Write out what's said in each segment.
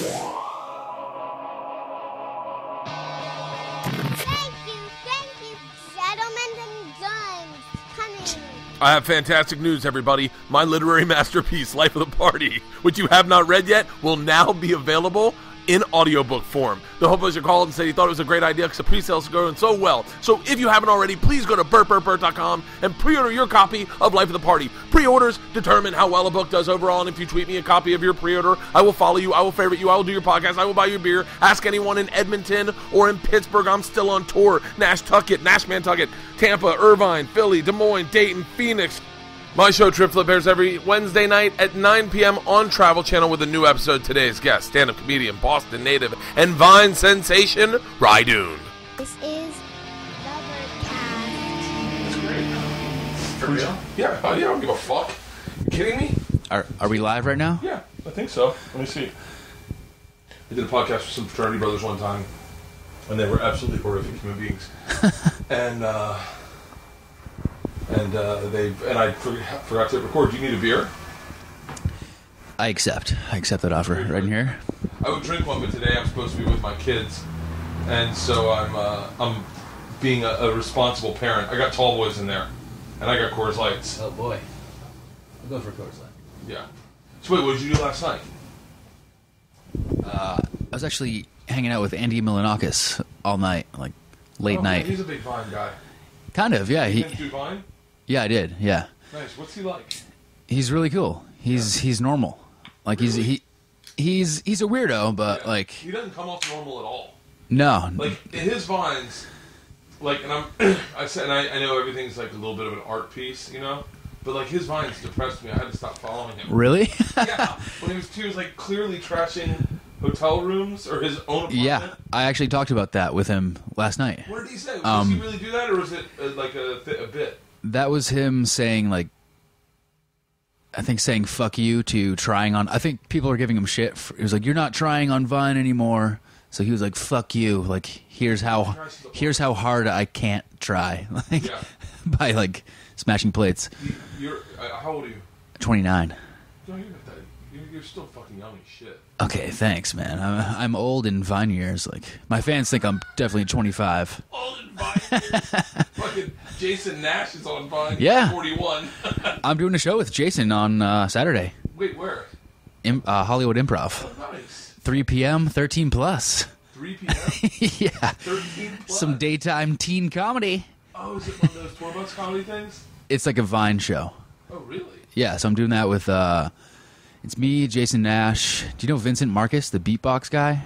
Thank you, thank you, gentlemen and guns. Coming. I have fantastic news, everybody. My literary masterpiece, Life of the Party, which you have not read yet, will now be available in audiobook form. The Hopefully called and said he thought it was a great idea because the pre-sales are going so well. So if you haven't already, please go to bertbertbert.com and pre-order your copy of Life of the Party. Pre-orders determine how well a book does overall, and if you tweet me a copy of your pre-order, I will follow you, I will favorite you, I will do your podcast, I will buy you beer. Ask anyone in Edmonton or in Pittsburgh. I'm still on tour. Nash Tucket, Nash Nantucket, Tampa, Irvine, Philly, Des Moines, Dayton, Phoenix, my show, Trip Flip, airs every Wednesday night at 9 p.m. on Travel Channel with a new episode. Today's guest, stand-up comedian, Boston native, and Vine sensation, Ry Doon. This is the Bertcast. For real? Yeah, oh, yeah, I don't give a fuck. You kidding me? Are, are we live right now? Yeah, I think so. Let me see. I did a podcast with some fraternity brothers one time, and they were absolutely horrific human beings. and uh, and uh, they and I forgot, forgot to record. Do you need a beer? I accept. I accept that offer right in here. I would drink one, but today I'm supposed to be with my kids, and so I'm uh, I'm being a, a responsible parent. I got tall boys in there, and I got Coors Lights. Oh boy. I'm going for Coors Light. Yeah. So wait, what did you do last night? I was actually hanging out with Andy Milonakis all night, like late Oh, night. He's a big Vine guy. Kind of, yeah. He He, do Vine. Yeah, I did. Yeah, Nice. What's he like? he's really cool. He's he's normal. Like he's he he's he's a weirdo, but Yeah. like he doesn't come off normal at all. no, Like in his vines, like, and I'm I said, and I, I know everything's like a little bit of an art piece, you know. But like his vines depressed me. I had to stop following him. really. yeah, when he was, he was like clearly trashing hotel rooms or his own apartment. yeah, I actually talked about that with him last night. What did he say? Does Um, he really do that, or was it uh, like a, a bit? That was him saying like I think saying fuck you to trying on I think people are giving him shit. For, he was like you're not trying on Vine anymore. So he was like fuck you. Like here's how here's how hard I can't try. Like Yeah. by like smashing plates. You, you're uh, how old are you? 29. No, you're not that. You're, you're still fucking young as shit. Okay, thanks, man. I'm I'm old in Vine years. Like my fans think I'm definitely 25. Old and Vine. years. fucking Jason Nash is on Vine. Yeah. 41. I'm doing a show with Jason on uh, Saturday. Wait, where? Im- uh, Hollywood Improv. Oh, nice. 3 p.m. 13 plus. 3 p.m. yeah. 13 plus. Some daytime teen comedy. Oh, is it one of those tour bus comedy things? It's like a Vine show. Oh, really? Yeah, so I'm doing that with uh it's me, Jason Nash. Do you know Vincent Marcus, the beatbox guy?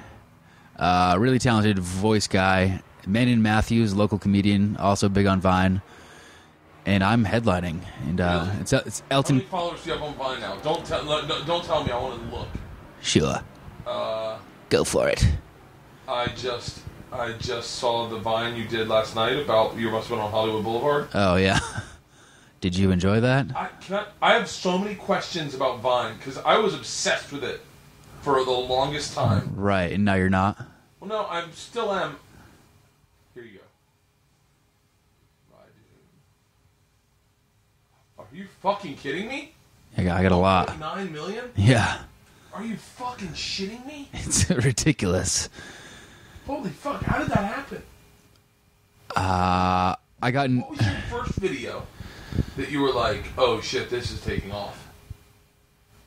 Uh really talented voice guy. Manon Matthews, local comedian, also big on Vine. And I'm headlining. And uh Really? it's it's How Elton many followers do you have on Vine now? Don't tell. no, Don't tell me. I want to look. Sheila. Uh, Go for it. I just, I just saw the Vine you did last night about you must have been on Hollywood Boulevard. Oh yeah. Did you enjoy that? I can I, I have so many questions about Vine because I was obsessed with it for the longest time. Right, and now you're not. Well, no, I still am. Here you go. Are you fucking kidding me? I got, I got a lot. Nine million? Yeah. Are you fucking shitting me? It's ridiculous. Holy fuck! How did that happen? Uh I got What was your first video that you were like, "Oh shit, this is taking off"?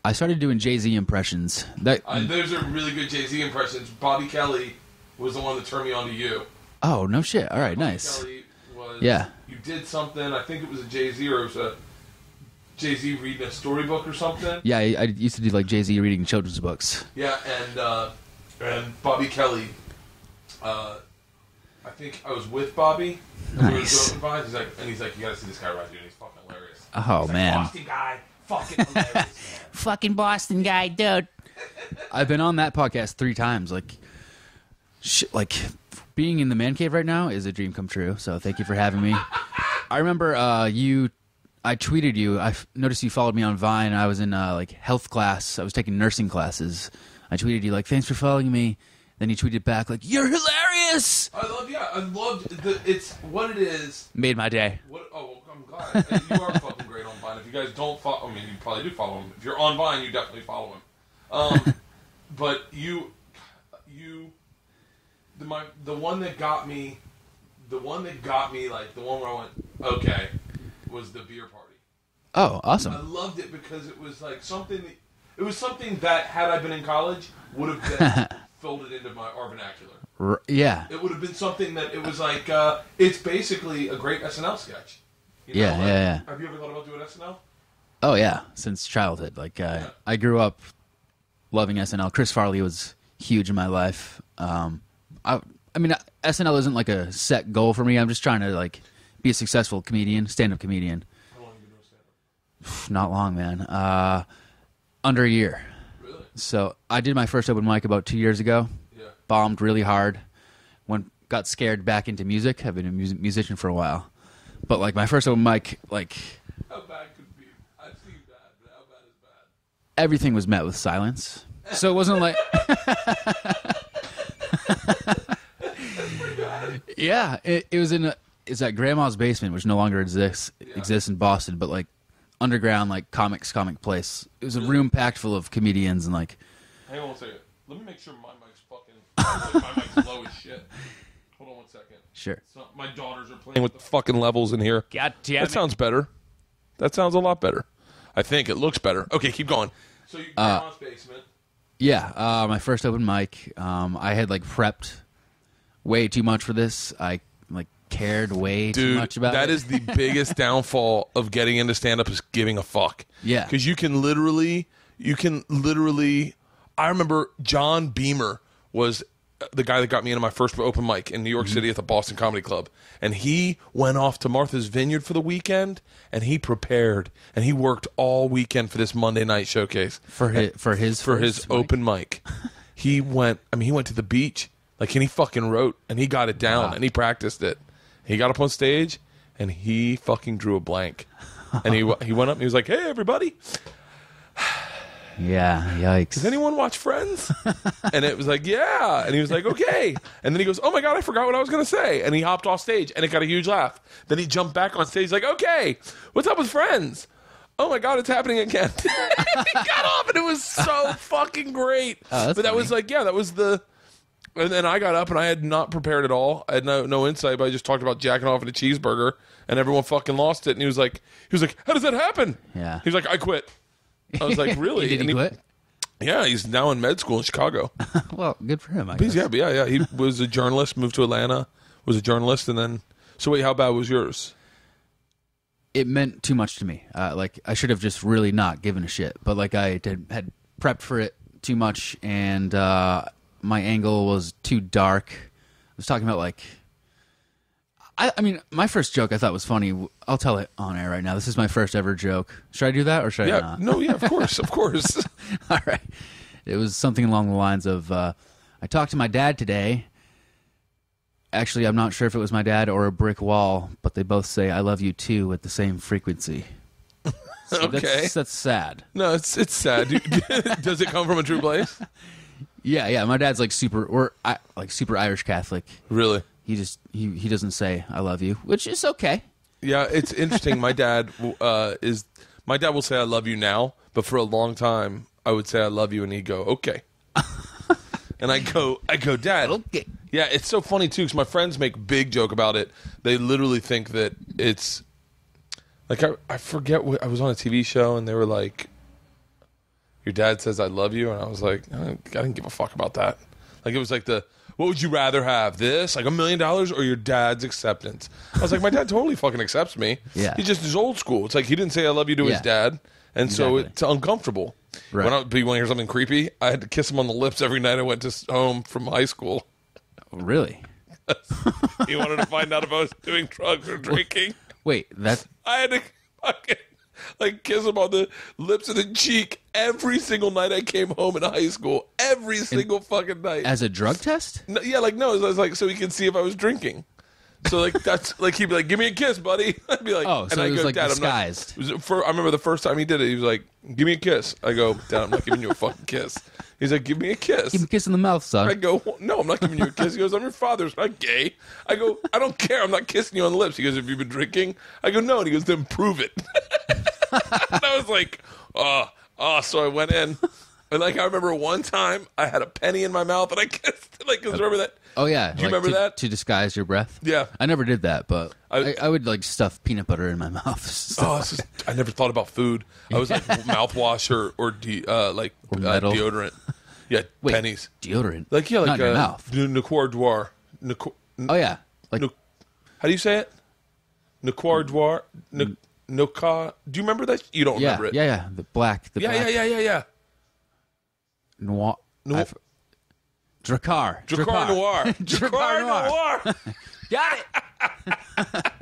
I started doing Jay-Z impressions. That Uh, those are really good Jay Z impressions. Bobby Kelly was the one that turned me on to you. Oh, no shit. All right, Bobby nice. Kelly was, Yeah. You did something. I think it was a Jay Z or it was a Jay Z reading a storybook or something. Yeah, I, I used to do like Jay Z reading children's books. Yeah, and uh, and Bobby Kelly. Uh, I think I was with Bobby. And we were Nice. doing. He's like, and he's like, you gotta see this guy right here. And he's fucking hilarious. Oh like, man, Boston guy, fucking fucking Boston guy, dude. I've been on that podcast three times. Like, sh- like being in the man cave right now is a dream come true. So thank you for having me. I remember uh, you. I tweeted you. I f- noticed you followed me on Vine. I was in uh, like health class. I was taking nursing classes. I tweeted you like, "Thanks for following me." Then you tweeted back like, "You're hilarious." I love, yeah, I loved the. It's what it is. Made my day. What? Oh, I'm glad. You are fucking guys don't follow, I mean, you probably do follow him. If you're on Vine, you definitely follow him. Um, but you, you, the my the one that got me, the one that got me like the one where I went okay, was the beer party. Oh, awesome! I loved it because it was like something. That, it was something that had I been in college would have been folded into my our vernacular. R- yeah. It would have been something that it was like. Uh, it's basically a great SNL sketch. You Yeah, like, yeah, yeah. Have you ever thought about doing SNL? Oh yeah, since childhood. Like uh, I grew up loving SNL. Chris Farley was huge in my life. Um, I, I mean, SNL isn't like a set goal for me. I'm just trying to like be a successful comedian, stand-up comedian. How long have you been stand-up? Not long, man. Uh, under a year. Really? So I did my first open mic about two years ago. Yeah. Bombed really hard. Went got scared back into music. I've been a mus- musician for a while, but like my first open mic, like How bad could it be? I've seen bad, but how bad is bad? Everything was met with silence. So it wasn't like. yeah, it, it was in a, it's at Grandma's basement, which no longer exists exists in Boston, but like underground, like comics comic place. It was a room packed full of comedians and like Hang on one second. Let me make sure my mic's fucking. my mic's low as shit. Hold on one second. sure. So my daughters are playing with the fucking levels in here. God damn That sounds better. That sounds a lot better. I think it looks better. Okay, keep going. So you grandma's basement. Yeah, uh, my first open mic. Um, I had like prepped way too much for this. I like cared way too much about that it. is the biggest downfall of getting into stand up is giving a fuck. Yeah. Because you can literally, you can literally. I remember John Beamer was the guy that got me into my first open mic in New York mm-hmm. City at the Boston Comedy Club. And he went off to Martha's Vineyard for the weekend and he prepared and he worked all weekend for this Monday night showcase for his for his for his mic. open mic. he went. I mean, he went to the beach, like, and he fucking wrote, and he got it down, Wow. and he practiced it. He got up on stage, and he fucking drew a blank, and he he went up, and he was like, "Hey, everybody, Yeah, yikes. does anyone watch Friends?" and it was like, "Yeah," and he was like, "Okay," and then he goes, "Oh my god, I forgot what I was gonna say," and he hopped off stage, and it got a huge laugh. Then he jumped back on stage, like, "Okay, what's up with Friends?" Oh my god, it's happening again. he got off and it was so fucking great. Oh, but that was like, yeah, that was the and then I got up and I had not prepared at all. I had no no insight, but I just talked about jacking off in a cheeseburger and everyone fucking lost it. And he was like he was like, How does that happen? Yeah. He was like, I quit. I was like, Really? Did And he quit? Yeah, he's now in med school in Chicago. Well, good for him. I He's, guess. yeah, but yeah, yeah. He was a journalist, moved to Atlanta, was a journalist, and then so wait, how bad was yours? It meant too much to me. Uh, like I should have just really not given a shit. But like I did, had prepped for it too much, and uh, my angle was too dark. I was talking about like. I, I mean, my first joke I thought was funny. I'll tell it on air right now. This is my first ever joke. Should I do that or should I not? no, yeah, of course, of course. All right. It was something along the lines of uh, I talked to my dad today. Actually, I'm not sure if it was my dad or a brick wall, but they both say "I love you too" at the same frequency. So Okay. that's, that's sad. No, it's it's sad. Does it come from a true place? Yeah, yeah. My dad's like super, or I, like super Irish Catholic. Really? He just he he doesn't say "I love you," which is okay. Yeah, it's interesting. My dad uh, is my dad will say I love you now, but for a long time I would say I love you, and he'd go okay, and I go I go Dad. Okay. Yeah, it's so funny too because my friends make big joke about it. They literally think that it's like I, I forget what I was on a TV show and they were like, "Your dad says I love you," and I was like, I didn't, I didn't give a fuck about that. Like it was like the what would you rather have this like a million dollars or your dad's acceptance? I was like, my dad totally fucking accepts me. Yeah. he just is old school. It's like he didn't say I love you to his dad, and so it's uncomfortable. Right. When I, but you want to hear something creepy? I had to kiss him on the lips every night I went to home from high school. Oh, really? He wanted to find out if I was doing drugs or drinking. Wait, that I had to fucking like kiss him on the lips and the cheek every single night I came home in high school. Every single fucking night. as a drug test? No, yeah, like no, it was like so he could see if I was drinking. So like that's like he'd be like, "Give me a kiss, buddy." I'd be like, Oh, so I it was, like, "Dad, I'm not-" disguised. It for, I remember the first time he did it. He was like, "Give me a kiss." I go, "Dad, I'm not giving you a fucking kiss." He's like, "Give me a kiss." Give him a kiss in the mouth, son. I go, no, I'm not giving you a kiss. He goes, I'm your father. It's not gay. I go, I don't care. I'm not kissing you on the lips. He goes, have you been drinking? I go, no. And he goes, then prove it. and I was like, oh, oh. So I went in And like I remember one time I had a penny in my mouth and I kissed it. Like, 'cause remember that? Oh yeah. Do you remember to, that? To disguise your breath. Yeah. I never did that, but I- I, I, would like stuff peanut butter in my mouth. Oh, like just, I never thought about food. I was like mouthwash or or de, uh, like Or uh, deodorant. Yeah, Wait, pennies. deodorant. Like yeah, like Not in your uh, mouth. Noir Noir. Noir- Oh yeah. Like Nu- How do you say it? Noir. Nu- Noka. Do you remember that? You don't yeah, remember it? yeah, yeah. The black. The yeah, black yeah, yeah, yeah, yeah. Noir. Noir- Drakkar. Drakkar Noir. Drakkar Drakkar Noir. Noir. Got it.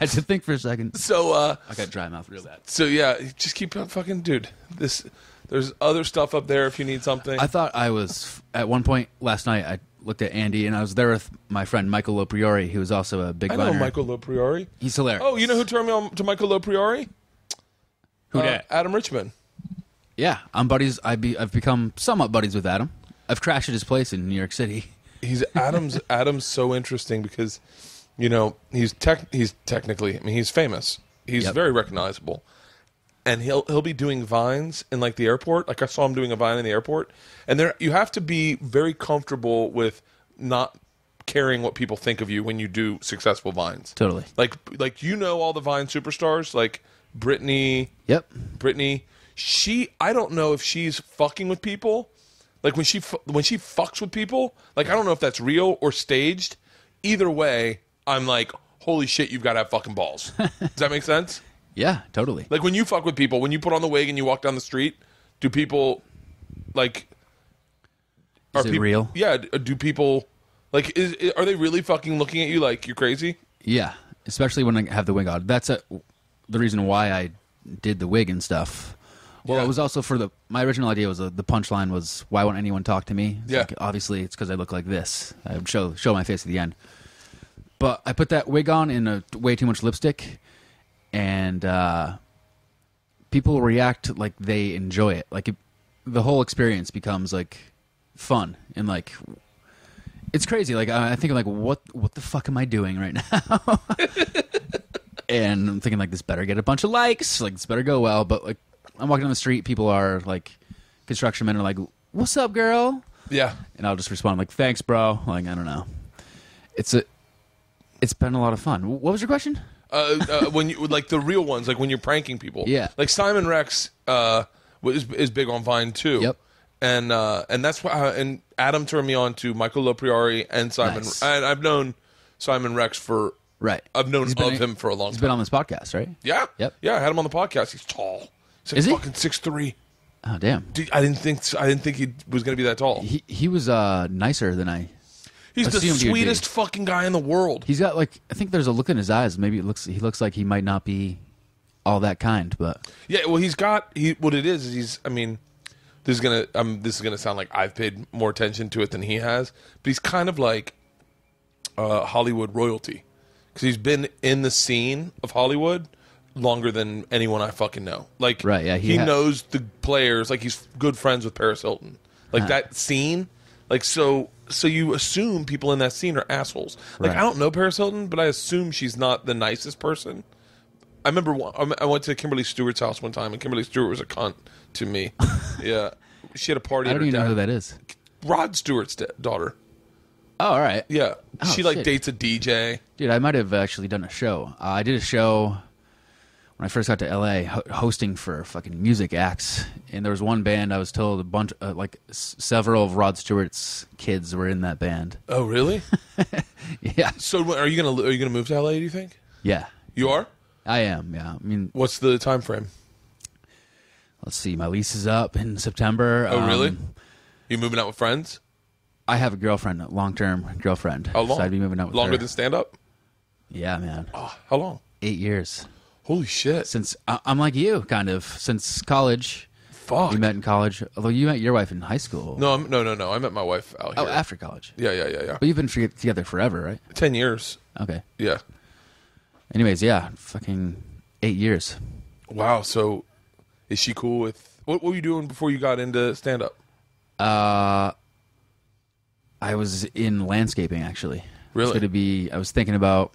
I had to think for a second. so, uh, I got dry mouth real bad. so yeah, just keep on fucking, dude. This, there's other stuff up there if you need something. I thought I was at one point last night. I looked at Andy and I was there with my friend Michael Lopriori, who was also a big I know viner. Michael Lopriori. He's hilarious. Oh, you know who turned me on to Michael Lopriori? who Uh, dat? Adam Richman. Yeah, I'm buddies. I be I've become somewhat buddies with Adam. I've crashed at his place in New York City. He's Adam's Adam's so interesting because you know he's tech he's technically I mean he's famous. He's Yep. very recognizable. And he'll he'll be doing vines in like the airport. Like I saw him doing a vine in the airport. And there you have to be very comfortable with not caring what people think of you when you do successful vines. Totally. Like like you know all the Vine superstars like Brittany, Yep. Brittany, she I don't know if she's fucking with people. Like when she when she fucks with people, like I don't know if that's real or staged. Either way, I'm like, holy shit, you've got to have fucking balls. Does that make sense? Yeah, totally. Like when you fuck with people, when you put on the wig and you walk down the street, do people like? Is it peop- real? Yeah. Do people like? Is, are they really fucking looking at you like you're crazy? Yeah, especially when I have the wig on. That's a, the reason why I did the wig and stuff. Well, Yeah. it was also for the my original idea was uh, the punchline was why won't anyone talk to me? It's Yeah. like, obviously it's because I look like this. I would show show my face at the end. But I put that wig on in a way too much lipstick, and uh, people react like they enjoy it. Like it, the whole experience becomes like fun and like it's crazy. Like I I think like what what the fuck am I doing right now? and I'm thinking like this better get a bunch of likes. Like this better go well. But like I'm walking down the street, people are like construction men are like, "What's up, girl?" Yeah. And I'll just respond like, "Thanks, bro." Like I don't know. It's a it's been a lot of fun. What was your question? Uh, uh, when you like the real ones, like when you're pranking people. Yeah. Like Simon Rex uh, is is big on Vine too. Yep. And uh, and that's why and Adam turned me on to Michael Lopriori and Simon. Nice. And I've known Simon Rex for Right. I've known of him for a long He's time. been on this podcast, right? yeah. Yep. Yeah. I had him on the podcast. He's tall. He's like Is he? fucking six three. Oh damn. Dude, I didn't think I didn't think he was gonna be that tall. He he was uh nicer than I. He's the assumed he would be. sweetest fucking guy in the world. He's got like I think there's a look in his eyes. Maybe it looks he looks like he might not be all that kind, but Yeah, well, he's got he. What it is is he's. I mean, this is gonna. Um, this is gonna sound like I've paid more attention to it than he has, but he's kind of like uh, Hollywood royalty because he's been in the scene of Hollywood longer than anyone I fucking know. Like, Right, yeah, he he, ha- knows the players. Like, he's good friends with Paris Hilton. Like that scene. Like so. So you assume people in that scene are assholes. Like Right. I don't know Paris Hilton, but I assume she's not the nicest person. I remember one, I went to Kimberly Stewart's house one time, and Kimberly Stewart was a cunt to me. yeah, she had a party. I don't even know who that is. Rod Stewart's da- daughter. Oh, all right. Yeah, Oh, she like shit. dates a DJ. Dude, I might have actually done a show. Uh, I did a show when I first got to LA, ho- hosting for fucking music acts, and there was one band I was told a bunch, uh, like s- several of Rod Stewart's kids were in that band. Oh, really? Yeah, so are you gonna are you gonna move to LA? Do you think yeah, you are? I am. Yeah, I mean, What's the time frame? let's see, my lease is up in September. Oh, really? Um, You moving out with friends? I have a girlfriend, a long-term girlfriend. How long? So I'd be moving out with Longer her. than stand up? yeah, man, Oh, how long? eight years Holy shit! since I- I'm like you, kind of since college. Fuck. We met in college, although you met your wife in high school. no, I'm, no, no, no. I met my wife out here. Oh, after college. yeah, yeah, yeah, yeah. But you've been together forever, right? Ten years. Okay. Yeah. Anyways, yeah, fucking eight years. Wow. So, is she cool with what? What were you doing before you got into stand up? Uh, I was in landscaping actually. Really? It's going to be. I was thinking about,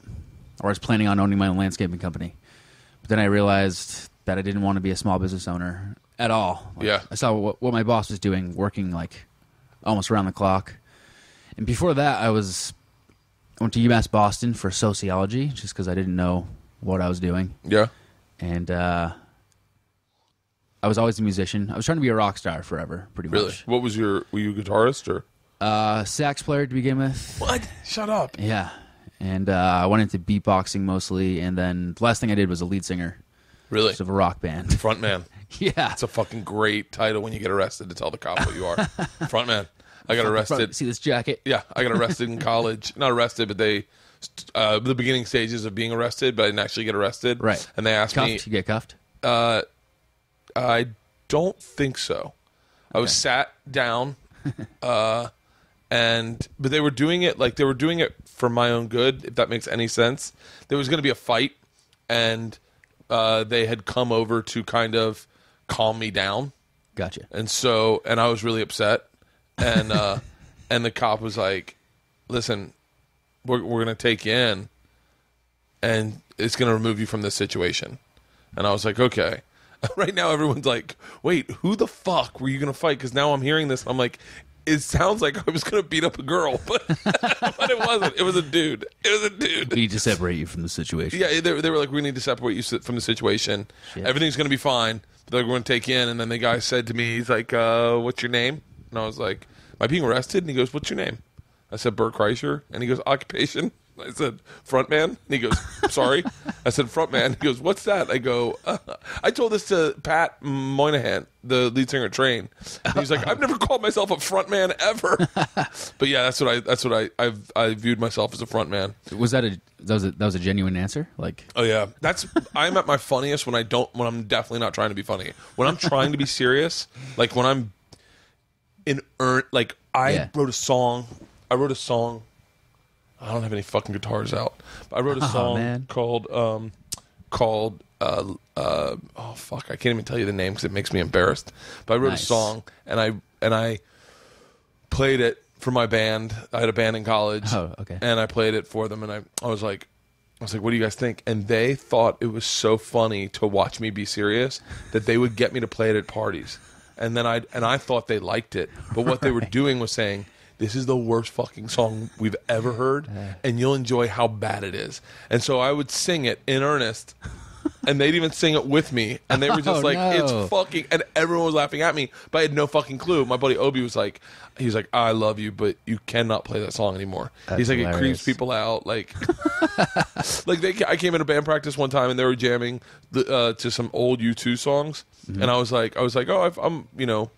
or I was planning on owning my own landscaping company, then I realized that I didn't want to be a small business owner. at all. Like, Yeah. I saw what, what my boss was doing, working like almost around the clock. And before that, I was I went to UMass Boston for sociology, just because I didn't know what I was doing, Yeah. and uh, I was always a musician. I was trying to be a rock star forever, pretty Really? much. What was your? Were you a guitarist or? Uh, sax player to begin with. What? Shut up. Yeah, and uh, I went into beatboxing mostly, and then the last thing I did was a lead singer Really? of a rock band. Frontman. yeah, It's a fucking great title when you get arrested to tell the cop what you are. Frontman. I got arrested. See this jacket? Yeah, I got arrested in college. Not arrested, but they uh, the beginning stages of being arrested, but I didn't actually get arrested. Right. And they asked Cuffed? me. You get cuffed? Uh, I don't think so. I was sat down, uh, and but they were doing it like they were doing it for my own good. If that makes any sense, there was going to be a fight, and uh, they had come over to kind of calm me down. Gotcha. And so, and I was really upset, and uh, and the cop was like, "Listen, we're we're gonna take you in, and it's gonna remove you from this situation." And I was like, "Okay." Right now, everyone's like, "Wait, who the fuck were you gonna fight?" Because now I'm hearing this, I'm like, it sounds like I was gonna beat up a girl, but but it wasn't. It was a dude. It was a dude. We need to separate you from the situation. Yeah, they, they were like, we need to separate you from the situation. Shit. Everything's going to be fine. They're going to take you in. And then the guy said to me, he's like, uh, what's your name? And I was like, am I being arrested? And he goes, what's your name? I said, Bert Kreischer. And he goes, occupation? I said, frontman. And he goes, sorry. I said, front man. He goes, what's that? I go, uh, I told this to Pat Monahan, the lead singer of Train. And he's like, I've never called myself a front man ever. but yeah, that's what I, that's what I, I've, I viewed myself as a front man. Was that a that was a that was a genuine answer? Like Oh yeah, that's I'm at my funniest when I don't when I'm definitely not trying to be funny. When I'm trying to be serious, like when I'm in earn, like I Yeah. wrote a song. I wrote a song. I don't have any fucking guitars out. But I wrote a Oh, song man. called um called uh uh oh fuck I can't even tell you the name because it makes me embarrassed. But I wrote Nice. a song and I and I played it for my band. I had a band in college. Oh, okay. And I played it for them, and I I was like. I was like, "What do you guys think?" And they thought it was so funny to watch me be serious that they would get me to play it at parties. And then I and I thought they liked it, but what they were doing was saying, "This is the worst fucking song we've ever heard, and you'll enjoy how bad it is." And so I would sing it in earnest, and they'd even sing it with me, and they were just Oh, like, no. "It's fucking," and everyone was laughing at me, but I had no fucking clue. My buddy Obi was like, "He was like, I love you, but you cannot play that song anymore." He's like, "It hilarious. creeps people out." Like, like they, I came into band practice one time and they were jamming the, uh, to some old U2 songs, and I was like, I was like, oh, I've, I'm, you know,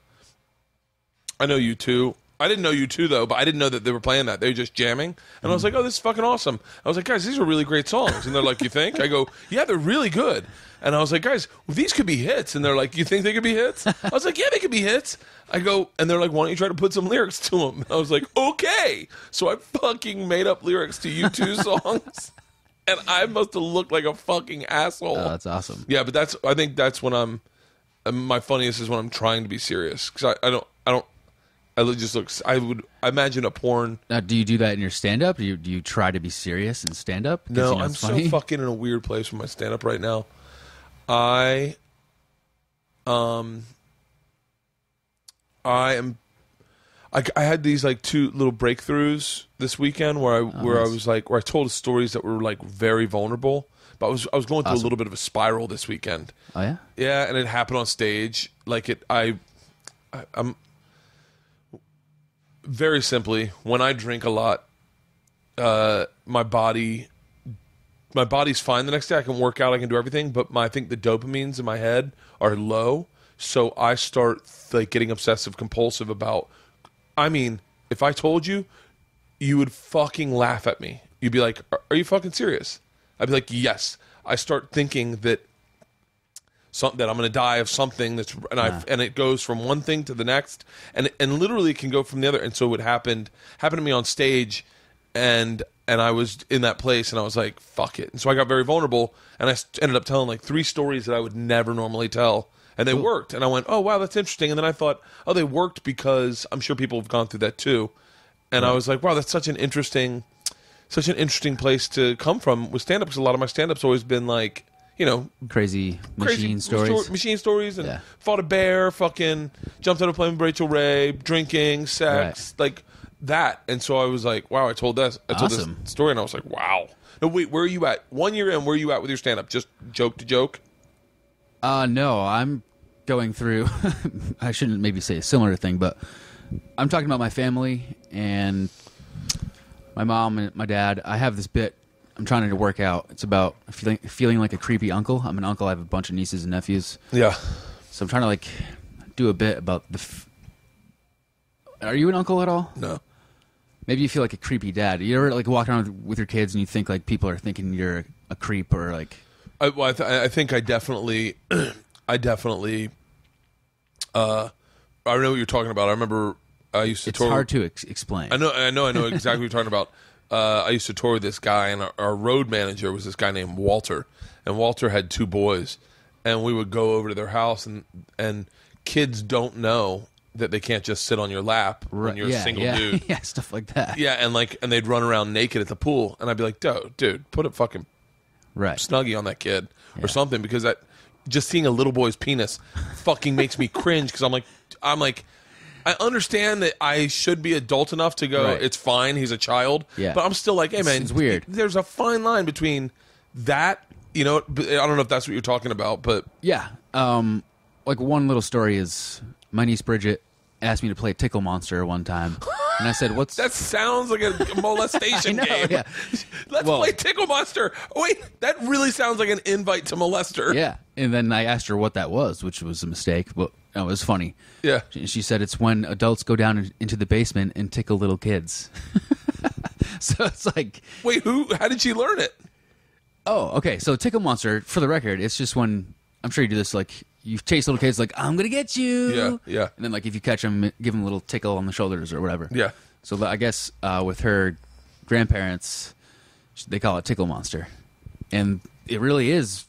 I know U2. I didn't know U2 though, but I didn't know that they were playing that. They were just jamming, and I was like, oh, this is fucking awesome. I was like, guys, these are really great songs, and they're like, you think? I go, yeah, they're really good. And I was like, guys, these could be hits, and they're like, you think they could be hits? I was like, yeah, they could be hits. I go, and they're like, why don't you try to put some lyrics to them? I was like, okay. So I fucking made up lyrics to U2 songs, and I must have looked like a fucking asshole. oh, that's awesome. Yeah, but that's I think that's when I'm uh, my funniest is when I'm trying to be serious because I, I don't I don't I just look I would I imagine a porn. Now, do you do that in your stand up? Do you do you try to be serious and stand up? No, I'm so fucking in a weird place with my stand up right now. I um I am I, I had these like two little breakthroughs this weekend where I where I was like where I told stories that were like very vulnerable. But I was I was going through a little bit of a spiral this weekend. Oh yeah. Yeah, and it happened on stage. Like it, I, I I'm very simply when I drink a lot, uh, my body, my body's fine the next day. I can work out, I can do everything, but my I think the dopamines in my head are low, so I start like getting obsessive compulsive about. I mean, if I told you, you would fucking laugh at me. You'd be like, "Are, are you fucking serious?" I'd be like, "Yes." I start thinking that some, that I'm going to die of something that's and I and it goes from one thing to the next and and literally it can go from the other. And so it happened happened to me on stage and and I was in that place and I was like fuck it. And so I got very vulnerable and I ended up telling like three stories that I would never normally tell and they worked. And I went oh wow that's interesting. And then I thought oh they worked because I'm sure people have gone through that too. And I was like wow that's such an interesting such an interesting place to come from with stand up because a lot of my stand up's always been like you know, Crazy crazy machine stories. sto- machine stories, and Yeah. fought a bear, fucking jumped out of a plane with Rachael Ray, drinking, sex, like that. And so I was like, wow, I told this, I told Awesome. this story, and I was like, wow. No, wait, where are you at? One year in, where are you at with your stand up? Just joke to joke? Uh, no, I'm going through. I shouldn't maybe say a similar thing, but I'm talking about my family and my mom and my dad. I have this bit I'm trying to work out. It's about feeling feeling like a creepy uncle. I'm an uncle. I have a bunch of nieces and nephews, Yeah. so I'm trying to like do a bit about the. F- Are you an uncle at all? No. Maybe you feel like a creepy dad. You ever like walk around with, your kids and you think like people are thinking you're a, a creep or like I, well, I, th- I think I definitely, I definitely, uh, I know what you're talking about. I remember I used to it's tour. hard to ex- explain. I know, I know, I know exactly what you're talking about. Uh, I used to tour with this guy, and our, our road manager was this guy named Walter, and Walter had two boys, and we would go over to their house, and and kids don't know that they can't just sit on your lap when you're yeah, a single yeah, dude. yeah, stuff like that. Yeah, and like, and they'd run around naked at the pool, and I'd be like, "Dude, dude, put a fucking Right. snuggie on that kid or something because that just seeing a little boy's penis fucking makes me cringe because I'm like I'm like I understand that I should be adult enough to go Right. it's fine he's a child Yeah. but I'm still like hey man it's weird. there's a fine line between that you know I don't know if that's what you're talking about but Yeah. Um, like one little story is my niece Bridget asked me to play Tickle Monster one time, and I said, "What's that sounds like a molestation I know, game yeah. let's Well- play Tickle Monster oh, wait that really sounds like an invite to molester Yeah. And then I asked her what that was, which was a mistake, but it was funny. yeah She she said it's when adults go down in- into the basement and tickle little kids. so it's like, wait who how did she learn it oh, okay. So Tickle Monster, for the record, it's just when I'm sure you do this, like you chase little kids, like I'm gonna get you. Yeah, yeah. And then like if you catch them, give them a little tickle on the shoulders or whatever. Yeah. So I guess uh, with her grandparents, they call it Tickle Monster, and it really is.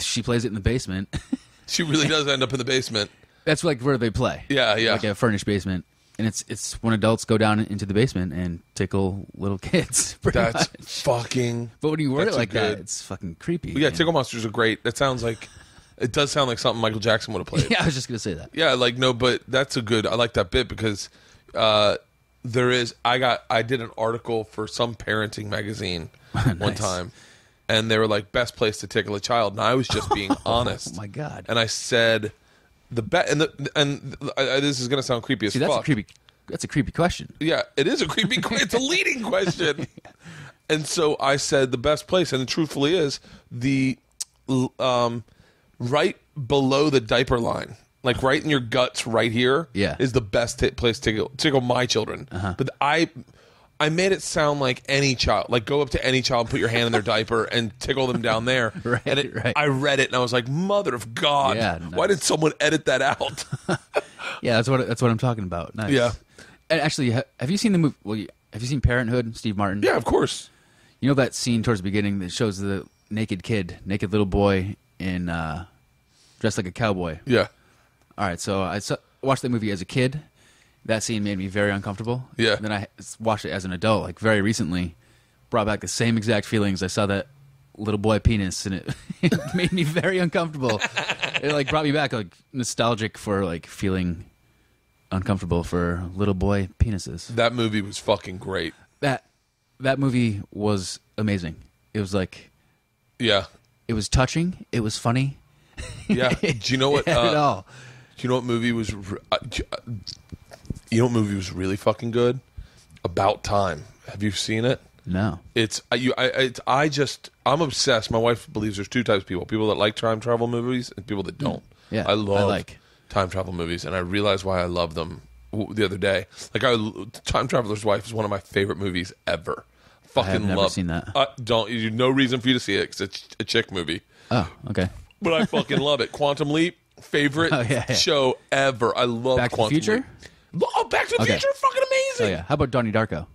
She plays it in the basement. she really does end up in the basement That's like where they play. Yeah, yeah. Like a furnished basement. And it's it's when adults go down into the basement and tickle little kids. pretty That's much. fucking. But when you word it that's a like that, good- it's fucking creepy. Yeah, man. Tickle Monsters are great. That sounds like. It does sound like something Michael Jackson would have played. Yeah, I was just gonna say that. Yeah, like no, but that's a good. I like that bit because uh, there is. I got. I did an article for some parenting magazine one Nice. time, and they were like best place to tickle a child, and I was just being honest. Oh my God. And I said the best and the and I, I, this is gonna sound creepy as See, that's fuck. a creepy. That's a creepy question. Yeah, it is a creepy. it's a leading question. And so I said the best place, and it truthfully is the um, right below the diaper line, like right in your guts, right here. Yeah. Uh-huh. is the best t- place to tickle, tickle my children. But I, I made it sound like any child, like go up to any child, put your hand in their diaper, and tickle them down there. Right, and it, right. I read it, and I was like, "Mother of God! Yeah, why did someone edit that out?" Yeah, that's what that's what I'm talking about. Nice. Yeah. And actually, have you seen the movie? Well, have you seen Parenthood? Steve Martin. yeah, of course. You know that scene towards the beginning that shows the naked kid, naked little boy in uh, dressed like a cowboy. Yeah, All right, so I saw, watched that movie as a kid. That scene made me very uncomfortable. Yeah. Then I watched it as an adult, like very recently. Brought back the same exact feelings. I saw that little boy penis, and it, it made me very uncomfortable. it like brought me back, like nostalgic for like feeling uncomfortable for little boy penises. that movie was fucking great. That that movie was amazing. It was like Yeah, it was touching. It was funny. yeah. Do you know what? It had it Uh, all. do you know what movie was? uh, uh, You know what movie was really fucking good? About Time. Have you seen it? No. It's I, you. I. It's, I just. I'm obsessed. My wife believes there's two types of people: people that like time travel movies and people that don't. Yeah, I love I like. time travel movies, and I realized why I love them the other day. Like, I Time Traveler's Wife is one of my favorite movies ever. Fucking never love. seen that. I don't. You no reason for you to see it because it's a chick movie. Oh, okay. but I fucking love it. Quantum Leap, favorite Oh, yeah, yeah. show ever. I love Back to the Future? Leap. Oh, Back to the Okay. Future, fucking amazing. Oh yeah. How about Donnie Darko?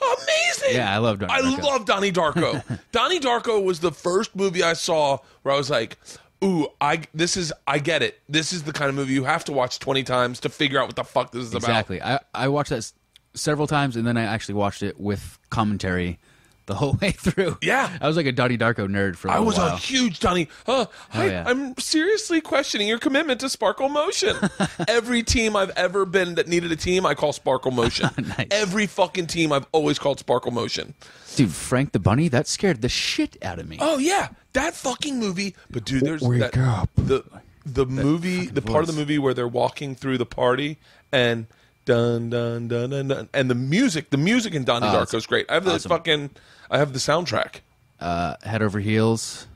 Amazing. Yeah, I love Donnie Darko. I Darko. love Donnie Darko. Donnie Darko was the first movie I saw where I was like, "Ooh, I this is I get it. This is the kind of movie you have to watch twenty times to figure out what the fuck this is about." Exactly. I I watched that s- several times, and then I actually watched it with commentary, the whole way through. Yeah. I was like a Donnie Darko nerd for a I little was while. a huge Donnie. Uh, I, yeah. I'm seriously questioning your commitment to Sparkle Motion. Every team I've ever been that needed a team, I call Sparkle Motion. Nice. Every fucking team I've always called Sparkle Motion. Dude, Frank the Bunny, that scared the shit out of me. Oh yeah, that fucking movie. But dude, there's Wake that, up. the the movie, the part of the movie where they're walking through the party and dun dun dun dun dun, and the music, the music in Donnie Oh, Darko is great. I have the awesome. fucking, I have the soundtrack. Uh, head over heels.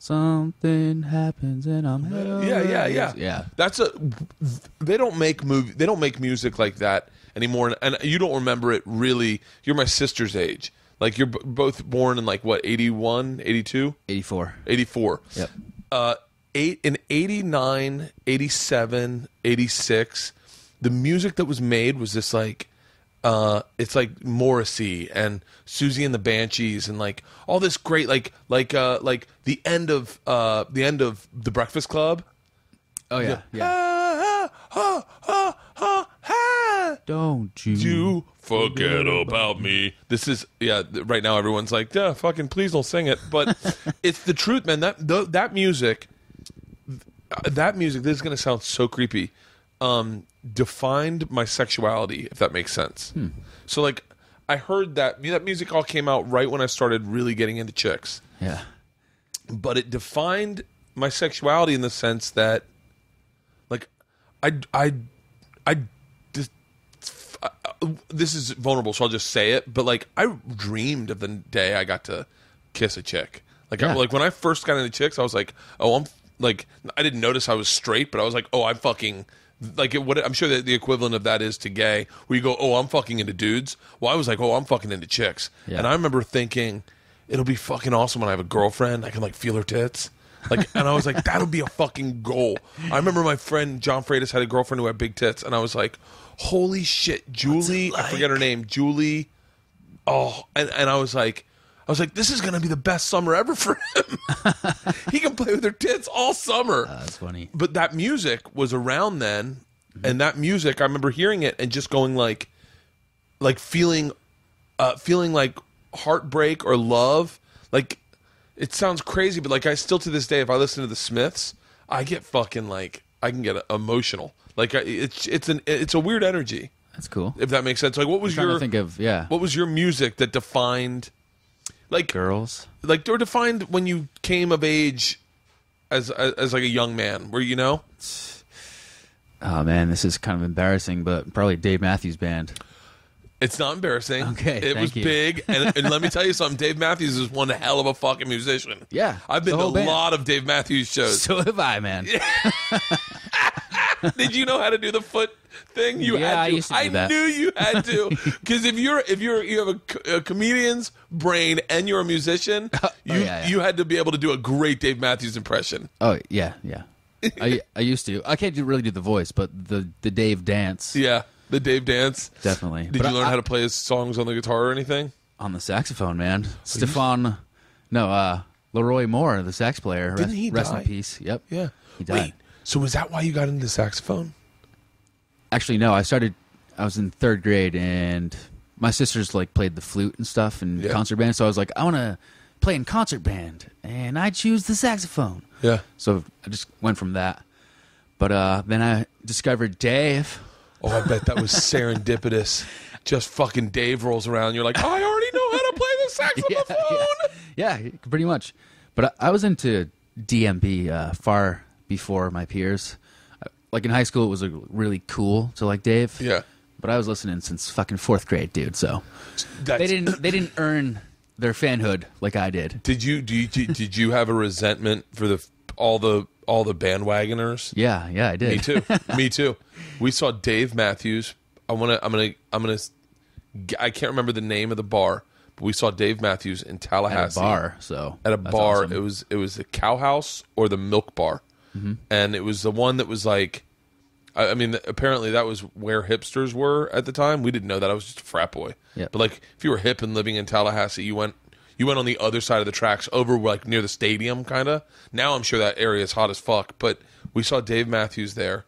Something happens and I'm head over Yeah, yeah, yeah, heels. Yeah. That's a. They don't make movie. They don't make music like that anymore. And you don't remember it really. You're my sister's age. Like you're b- both born in like what 81, 82, 84. 84. Yep. Uh, eight in 89, 87, 86. The music that was made was this like. Uh, it's like Morrissey and Siouxsie and the Banshees and like all this great like like uh like the end of uh the end of the Breakfast Club Oh, yeah. Yeah. Ah. Don't you. You forget about me. This is yeah. Right now, everyone's like, "Yeah, fucking please don't sing it." But it's the truth, man. That th- that music, that music. This is gonna sound so creepy. Um, defined my sexuality, if that makes sense. So, like, I heard that that music all came out right when I started really getting into chicks Yeah. but it defined my sexuality in the sense that like i i i just, uh, this is vulnerable so i'll just say it but like i dreamed of the day i got to kiss a chick like I, like when i first got into chicks i was like oh i'm like i didn't notice i was straight but i was like oh i'm fucking like it, what I'm sure that the equivalent of that is to gay, where you go, "Oh, I'm fucking into dudes." Well, I was like, "Oh, I'm fucking into chicks," Yeah. and I remember thinking, it'll be fucking awesome when I have a girlfriend. I can like feel her tits. Like, and I was like, that'll be a fucking goal. I remember my friend John Freitas had a girlfriend who had big tits, and I was like, holy shit, Julie. I forget her name, Julie. Oh, and, and I was like, I was like, this is gonna be the best summer ever for him. he can play with her tits all summer Uh, that's funny. but that music was around then and that music i remember hearing it and just going like like feeling uh feeling like heartbreak or love like it sounds crazy but like i still to this day if i listen to the smiths i get fucking like i can get emotional like it's it's an it's a weird energy That's cool. if that makes sense like what was your think of, yeah. what was your music that defined like Girls. like or defined when you came of age as as, as like a young man where you know Oh, man, this is kind of embarrassing, but probably Dave Matthews Band. It's not embarrassing. Okay, it was you. big, and, and let me tell you something. Dave Matthews is one hell of a fucking musician. Yeah, I've been to a band. lot of Dave Matthews shows. So have I, man. Did you know how to do the foot thing? You Yeah, had I to. used to do that. knew you had to because if you're if you're you have a, a comedian's brain and you're a musician, you Oh, yeah, yeah. you had to be able to do a great Dave Matthews impression. Oh, yeah, yeah. I I used to. I can't do, really do the voice, but the the Dave dance, Yeah, the Dave dance. definitely. Did But you learn I- how to play his songs on the guitar or anything? on the saxophone, man? Stefan, no, uh, LeRoi Moore, the sax player. Didn't rest, he rest in peace. Yep. Yeah. He died. Wait. So was that why you got into the saxophone? Actually, no. I started. I was in third grade, and my sisters like played the flute and stuff and Yeah. concert band. So I was like, I want to play in concert band, and I choose the saxophone. Yeah. So I just went from that. But uh, then I discovered Dave. Oh, I bet that was serendipitous. Just fucking Dave rolls around. You're like, I already know how to play the saxophone. Yeah, pretty much. But I, I was into DMB uh, far before my peers. Uh, Like in high school, it was really cool to like Dave. Yeah. But I was listening since fucking fourth grade, dude. So That's, they didn't they didn't earn their fanhood like I did. Did you do you, did did you have a resentment for the all the all the bandwagoners? Yeah, yeah, I did. Me too. Me too. We saw Dave Matthews. I want to. I'm gonna. I'm gonna. I can't remember the name of the bar, but we saw Dave Matthews in At a Tallahassee bar. So at a that's bar. awesome. It was it was the Cow House or the Milk Bar, Mm-hmm. and it was the one that was like. I I mean, apparently that was where hipsters were at the time. We didn't know that. I was just a frat boy. Yep. But like, if you were hip and living in Tallahassee, you went you went on the other side of the tracks, over like near the stadium, kind of. Now I'm sure that area is hot as fuck. But we saw Dave Matthews there,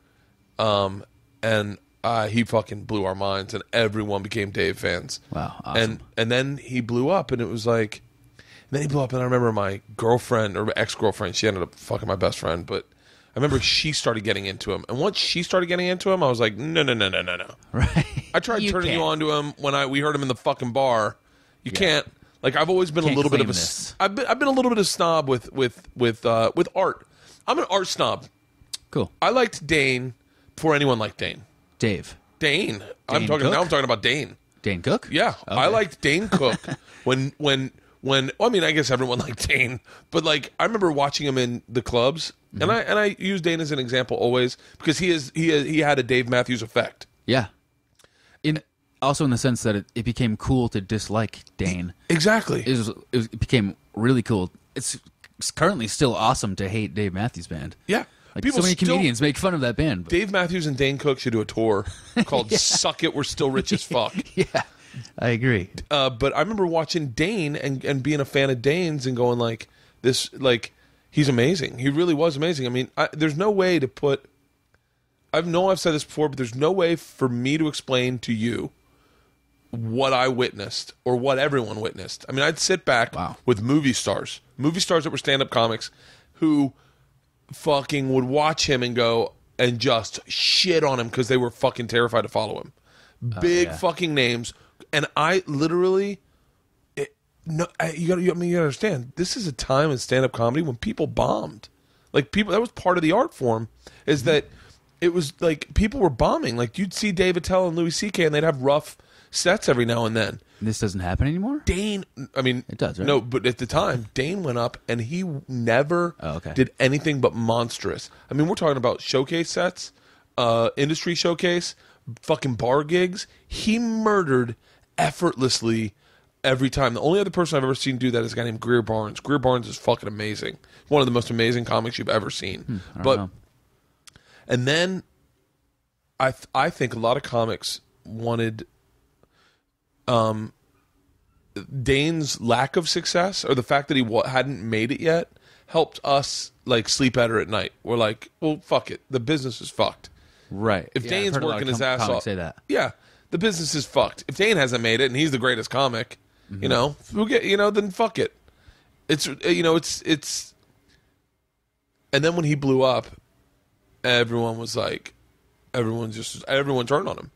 um, and uh, he fucking blew our minds, and everyone became Dave fans. Wow, awesome. And and then he blew up, and it was like, and then he blew up, and I remember my girlfriend or ex girlfriend. She ended up fucking my best friend, but I remember she started getting into him, and once she started getting into him, I was like, no, no, no, no, no, no. right. I tried You turning you can't. on to him when I we heard him in the fucking bar. You can't. Like I've always been a Can't little bit of claim a. this. have been I've been a little bit of a snob with with with uh, with art. I'm an art snob. Cool. I liked Dane before anyone liked Dane. Dave. Dane. I'm Dane talking Cook? now. I'm talking about Dane. Dane Cook. Yeah, I Okay. liked Dane Cook when when when. Well, I mean, I guess everyone liked Dane, but like I remember watching him in the clubs, Mm-hmm. and I and I use Dane as an example always because he is he is, he had a Dave Matthews effect. Yeah. In also in the sense that it, it became cool to dislike Dane. Exactly. It was, it was it became really cool. It's, it's currently still awesome to hate Dave Matthews Band. yeah. Like People so many still- comedians make fun of that band. but- Dave Matthews and Dane Cook should do a tour called "Suck It, We're Still Rich as Fuck." yeah, I agree. Uh, but I remember watching Dane and, and being a fan of Dane's and going like, "This like he's amazing. He really was amazing." I mean, I, there's no way to put. I know I've said this before, but there's no way for me to explain to you what I witnessed or what everyone witnessed. I mean, I'd sit back Wow. with movie stars, movie stars that were stand-up comics, who fucking would watch him and go and just shit on him because they were fucking terrified to follow him. Big yeah. fucking names, and I literally, it, no, I, you got. I mean, you gotta understand. This is a time in stand-up comedy when people bombed, like people. That was part of the art form, is that it was like people were bombing. Like you'd see Dave Attell and Louis C.K. and they'd have rough sets every now and then. This doesn't happen anymore. Dane, I mean, It does, right? No, but at the time, Dane went up and he never Oh, okay. did anything but monstrous. I mean, we're talking about showcase sets, uh, industry showcase, fucking bar gigs. He murdered effortlessly every time. The only other person I've ever seen do that is a guy named Greer Barnes. Greer Barnes is fucking amazing. One of the most amazing comics you've ever seen. Hmm, I don't but know. and then I th- I think a lot of comics wanted um Dane's lack of success or the fact that he wa hadn't made it yet helped us like sleep better at night. We're like, well, fuck it. The business is fucked. Right. If Yeah, Dane's heard a lot working his com- ass off, say that. yeah, the business is fucked. If Dane hasn't made it and he's the greatest comic, Mm-hmm. you know, we'll get you know, then fuck it. It's uh, you know, it's it's. And then when he blew up, everyone was like, everyone just everyone turned on him.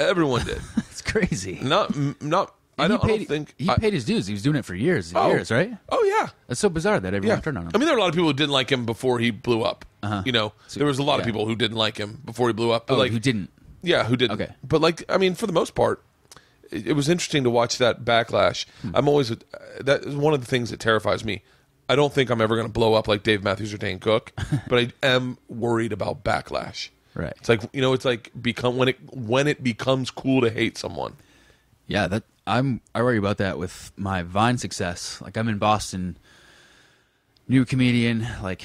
Everyone did. It's crazy. not not. I don't, he I paid, don't think he I- paid his dues. He was doing it for years, and Oh. years, right? Oh yeah. That's so bizarre that everyone Yeah. turned on him. I mean, there were a lot of people who didn't like him before he blew up. You know, there was a lot of Uh-huh. people who didn't like him before he blew up. But oh, like, who didn't? Yeah, who didn't? Okay. But like, I mean, for the most part, it, it was interesting to watch that backlash. Hmm. I'm always that is one of the things that terrifies me. I don't think I'm ever going to blow up like Dave Matthews or Dane Cook, but I am worried about backlash. Right. It's like you know, it's like become when it when it becomes cool to hate someone. Yeah, that I'm. I worry about that with my Vine success. Like I'm in Boston, new comedian, like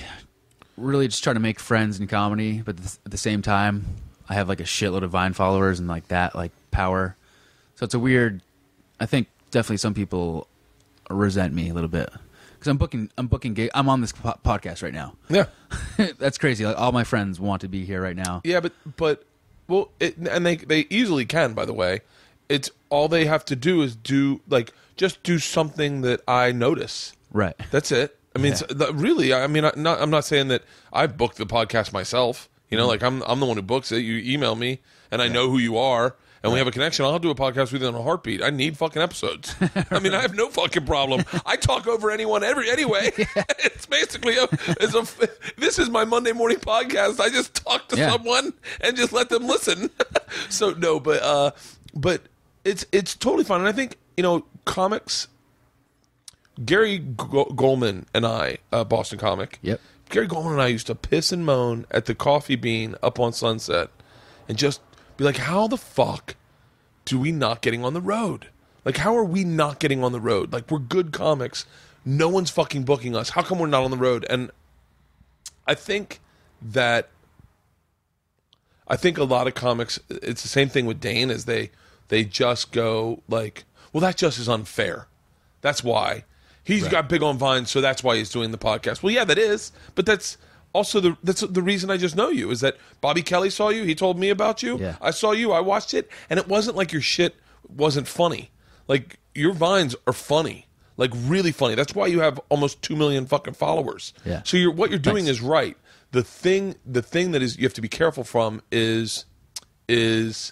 really just trying to make friends in comedy, but at the same time, I have like a shitload of Vine followers and like that, like power. So it's a weird. I think definitely some people resent me a little bit because I'm booking. I'm booking. Gig, I'm on this po- podcast right now. Yeah. That's crazy. Like all my friends want to be here right now. Yeah, but but well, it, and they they easily can. By the way, it's all they have to do is do like just do something that I notice. Right. That's it. I mean, Yeah. really, I mean, I, not, I'm not saying that I've booked the podcast myself. You Mm-hmm. know, like I'm I'm the one who books it. You email me, and I know who you are, and we have a connection. I'll do a podcast with you in a heartbeat. I need fucking episodes. I mean, I have no fucking problem. I talk over anyone every anyway. it's basically a, it's a this is my Monday morning podcast. I just talk to Yeah. someone and just let them listen. so no, but uh, but it's it's totally fine. And I think you know comics. Gary G- Goldman and I, uh, Boston comic. Yep. Gary Goldman and I used to piss and moan at the coffee bean up on Sunset, and just be like, "How the fuck do we not getting on the road? Like, how are we not getting on the road? Like, we're good comics. No one's fucking booking us. How come we're not on the road?" And I think that I think a lot of comics it's the same thing with Dane as they they just go like, well that just is unfair. That's why. He's got big on Vine, so that's why he's doing the podcast. Well, yeah, that is, but that's also the that's the reason I just know you is that Bobby Kelly saw you. He told me about you. Yeah. I saw you. I watched it, and it wasn't like your shit wasn't funny. Like your vines are funny, like really funny. That's why you have almost two million fucking followers. Yeah. So you're what you're doing Thanks. is right. The thing, the thing that is you have to be careful from is, is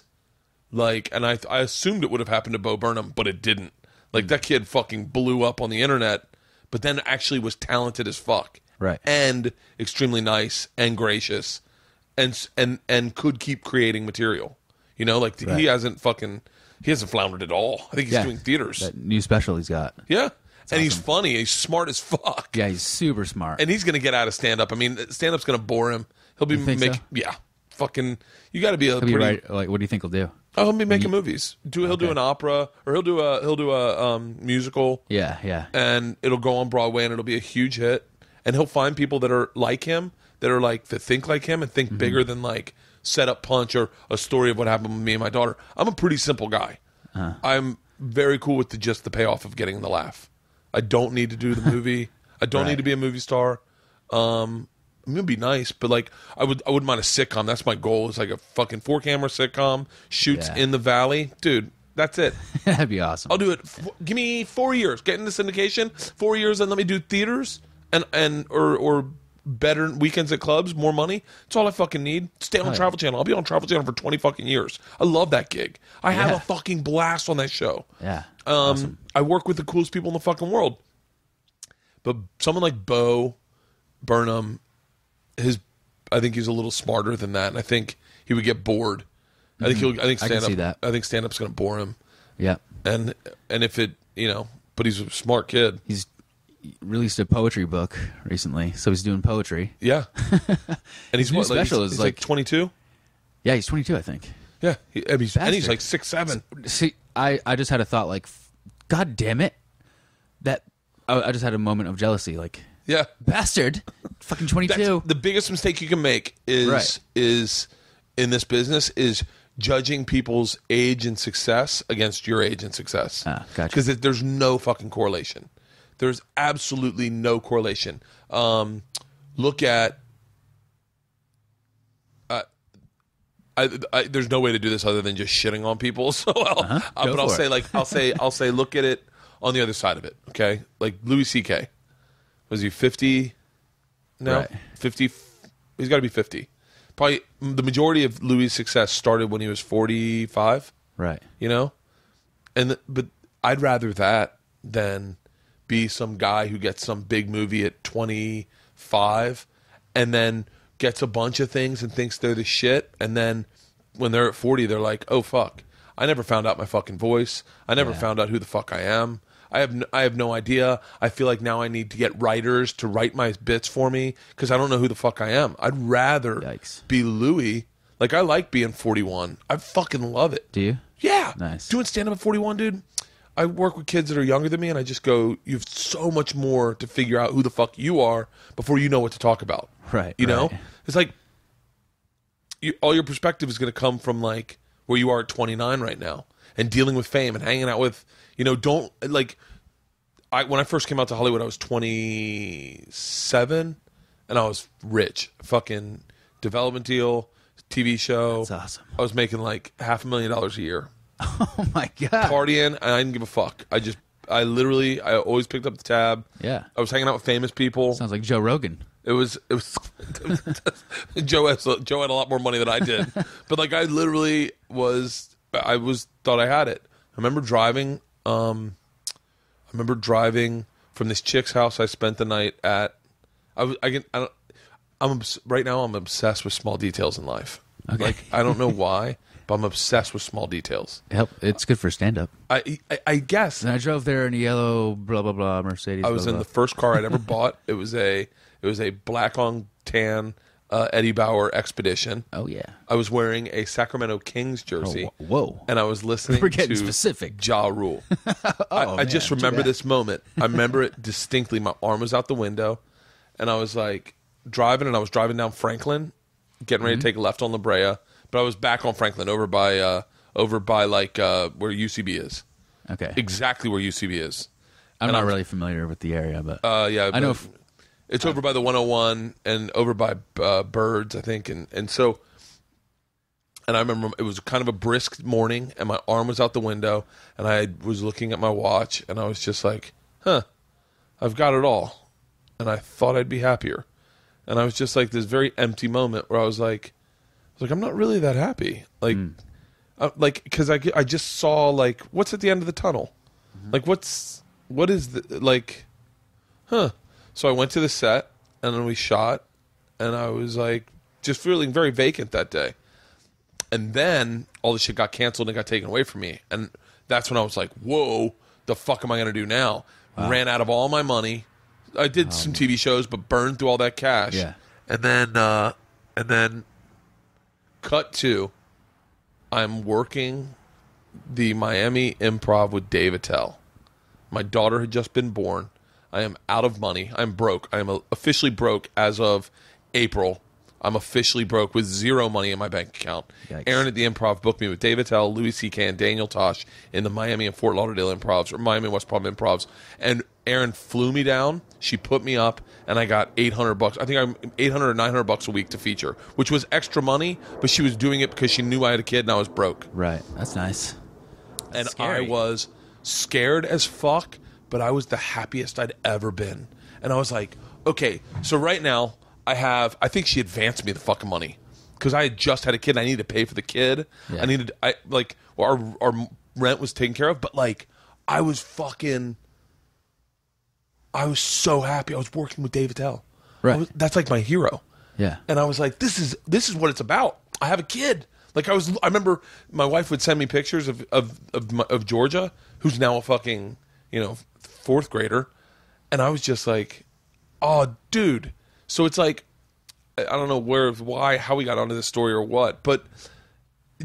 like, and I I assumed it would have happened to Bo Burnham, but it didn't. Like that kid fucking blew up on the internet, but then actually was talented as fuck, Right. And extremely nice and gracious, and and and could keep creating material. You know, like Right. he hasn't fucking he hasn't floundered at all. I think he's Yeah. doing theaters. That new special he's got. yeah, and he's funny. He's smart as fuck. Yeah, he's super smart. And he's gonna get out of stand up. I mean, stand up's gonna bore him. He'll be make so? yeah, fucking. You got to be a He'll be right. Like, what do you think he'll do? Oh, he'll be making movies. Do he'll do an opera or he'll do a he'll do a um, musical Yeah, yeah. and it'll go on Broadway and it'll be a huge hit. And he'll find people that are like him, that are like that think like him and think bigger than like set up punch or a story of what happened with me and my daughter. I'm a pretty simple guy. I'm very cool with the just the payoff of getting the laugh. I don't need to do the movie. I don't need to be a movie star. Um, I'm gonna be nice, but like I would, I wouldn't mind a sitcom. That's my goal. It's like a fucking four camera sitcom, shoots Yeah. in the valley, dude. That's it. That'd be awesome. I'll do it. F- give me four years. Get into syndication. Four years, and let me do theaters and and or or better weekends at clubs. More money. That's all I fucking need. Stay on yeah. Travel Channel. I'll be on Travel Channel for twenty fucking years. I love that gig. I have Yeah. a fucking blast on that show. yeah. Um, awesome. I work with the coolest people in the fucking world. But someone like Bo Burnham, his, I think he's a little smarter than that, and I think he would get bored. I think he'll. I think Mm-hmm. I can stand up. that. I think stand up's going to bore him Yeah. and and if it you know but he's a smart kid He's released a poetry book recently, so he's doing poetry. yeah and he's new what like, he's- special is he's like like- 22 Yeah, he's 22, I think. yeah he, and, he's, and he's Bastard. like six seven See, I, I just had a thought like, f- God damn it, that I, I just had a moment of jealousy. Like, yeah bastard, fucking That's 22. the biggest mistake you can make is Right. is in this business is judging people's age and success against your age and success Ah, gotcha. because there's no fucking correlation there's absolutely no correlation um, look at uh, I, I, there's no way to do this other than just shitting on people. So, I'll, uh, Uh-huh. Go but I'll for say it. like I'll say I'll say look at it on the other side of it. Okay, like Louis C.K. Was he 50 No, Right. 50. He's got to be 50. Probably the majority of Louis' success started when he was 45. right. You know, and the, but I'd rather that than be some guy who gets some big movie at 25 and then gets a bunch of things and thinks they're the shit and then when they're at 40 they're like oh fuck i never found out my fucking voice i never Yeah. found out who the fuck i am I have no, I have no idea. I feel like now I need to get writers to write my bits for me because I don't know who the fuck I am. I'd rather Yikes. be Louis. Like I like being 41. I fucking love it. Do you? Yeah. Nice. Doing stand up at 41, dude. I work with kids that are younger than me, and I just go, you have so much more to figure out who the fuck you are before you know what to talk about. Right, You know? It's like you, all your perspective is going to come from like where you are at 29 right now and dealing with fame and hanging out with, you know, don't like. I, when I first came out to Hollywood, I was 27 and I was rich. Fucking development deal, TV show. That's awesome. I was making like half a million dollars a year Oh my god. partying and I didn't give a fuck. I just I literally I always picked up the tab. Yeah. I was hanging out with famous people. Sounds like Joe Rogan. It was it was Joe has Joe had a lot more money than I did. but like I literally was I was thought I had it. I remember driving um I remember driving from this chick's house I spent the night at I was I can I don't I'm obs- right now I'm obsessed with small details in life. Okay. Like I don't know why, but I'm obsessed with small details. Help. It's good for stand up. I I, I guess And I drove there in a yellow blah blah blah Mercedes. I was blah, in blah. the first car I'd ever bought. It was a it was a black on tan uh, Eddie Bauer Expedition. Oh yeah. I was wearing a Sacramento Kings jersey. Oh, whoa. And I was listening We're getting to specific. Ja Rule. I, Oh, I just man, too remember this moment. I remember it distinctly. My arm was out the window, and I was like driving, and I was driving down Franklin, getting Mm-hmm. ready to take a left on La Brea, but I was back on Franklin, over by uh, over by like uh, where UCB is, Okay. exactly where UCB is. I'm and not I was- really familiar with the area, but Uh, yeah, I know. It's over by the 101 and over by uh, Birds, I think, and and so. And I remember it was kind of a brisk morning, and my arm was out the window, and I was looking at my watch, and I was just like, "Huh, I've got it all," and I thought I'd be happier, and I was just like this very empty moment where I was like, I was like, I'm not really that happy, like, uh, like because I I just saw like what's at the end of the tunnel, like what's what is the like, huh? So I went to the set and then we shot, and I was like just feeling very vacant that day. And then all the shit got canceled and got taken away from me. And that's when I was like, whoa, the fuck am I going to do now? Ran out of all my money. I did some TV shows, but burned through all that cash. Yeah. And then, uh, and then cut to, I'm working the Miami improv with Dave Attell. My daughter had just been born. I am out of money. I'm broke. I am officially broke as of April. I'm officially broke with zero money in my bank account. Yikes. Aaron at the Improv booked me with Dave Attell, Louis C.K., and Daniel Tosh in the Miami and Fort Lauderdale Improvs, or Miami and West Palm Improvs. And Aaron flew me down. She put me up, and I got 800 bucks. I think I'm 800 or 900 bucks a week to feature, which was extra money, but she was doing it because she knew I had a kid and I was broke Right. That's nice. and I was scared as fuck, but I was the happiest I'd ever been. And I was like, okay, so right now I have. I think she advanced me the fucking money because I had just had a kid. and I needed to pay for the kid. Yeah. I needed. I like well, our our rent was taken care of, but like I was fucking. I was so happy. I was working with Dave Attell. Right. Was- that's like my hero Yeah. and I was like, "This is this is what it's about." I have a kid. Like I was, I remember my wife would send me pictures of of of, my, of Georgia, who's now a fucking you know fourth grader, and I was just like, "Oh, dude." So it's like, I don't know where, why, how we got onto this story or what, but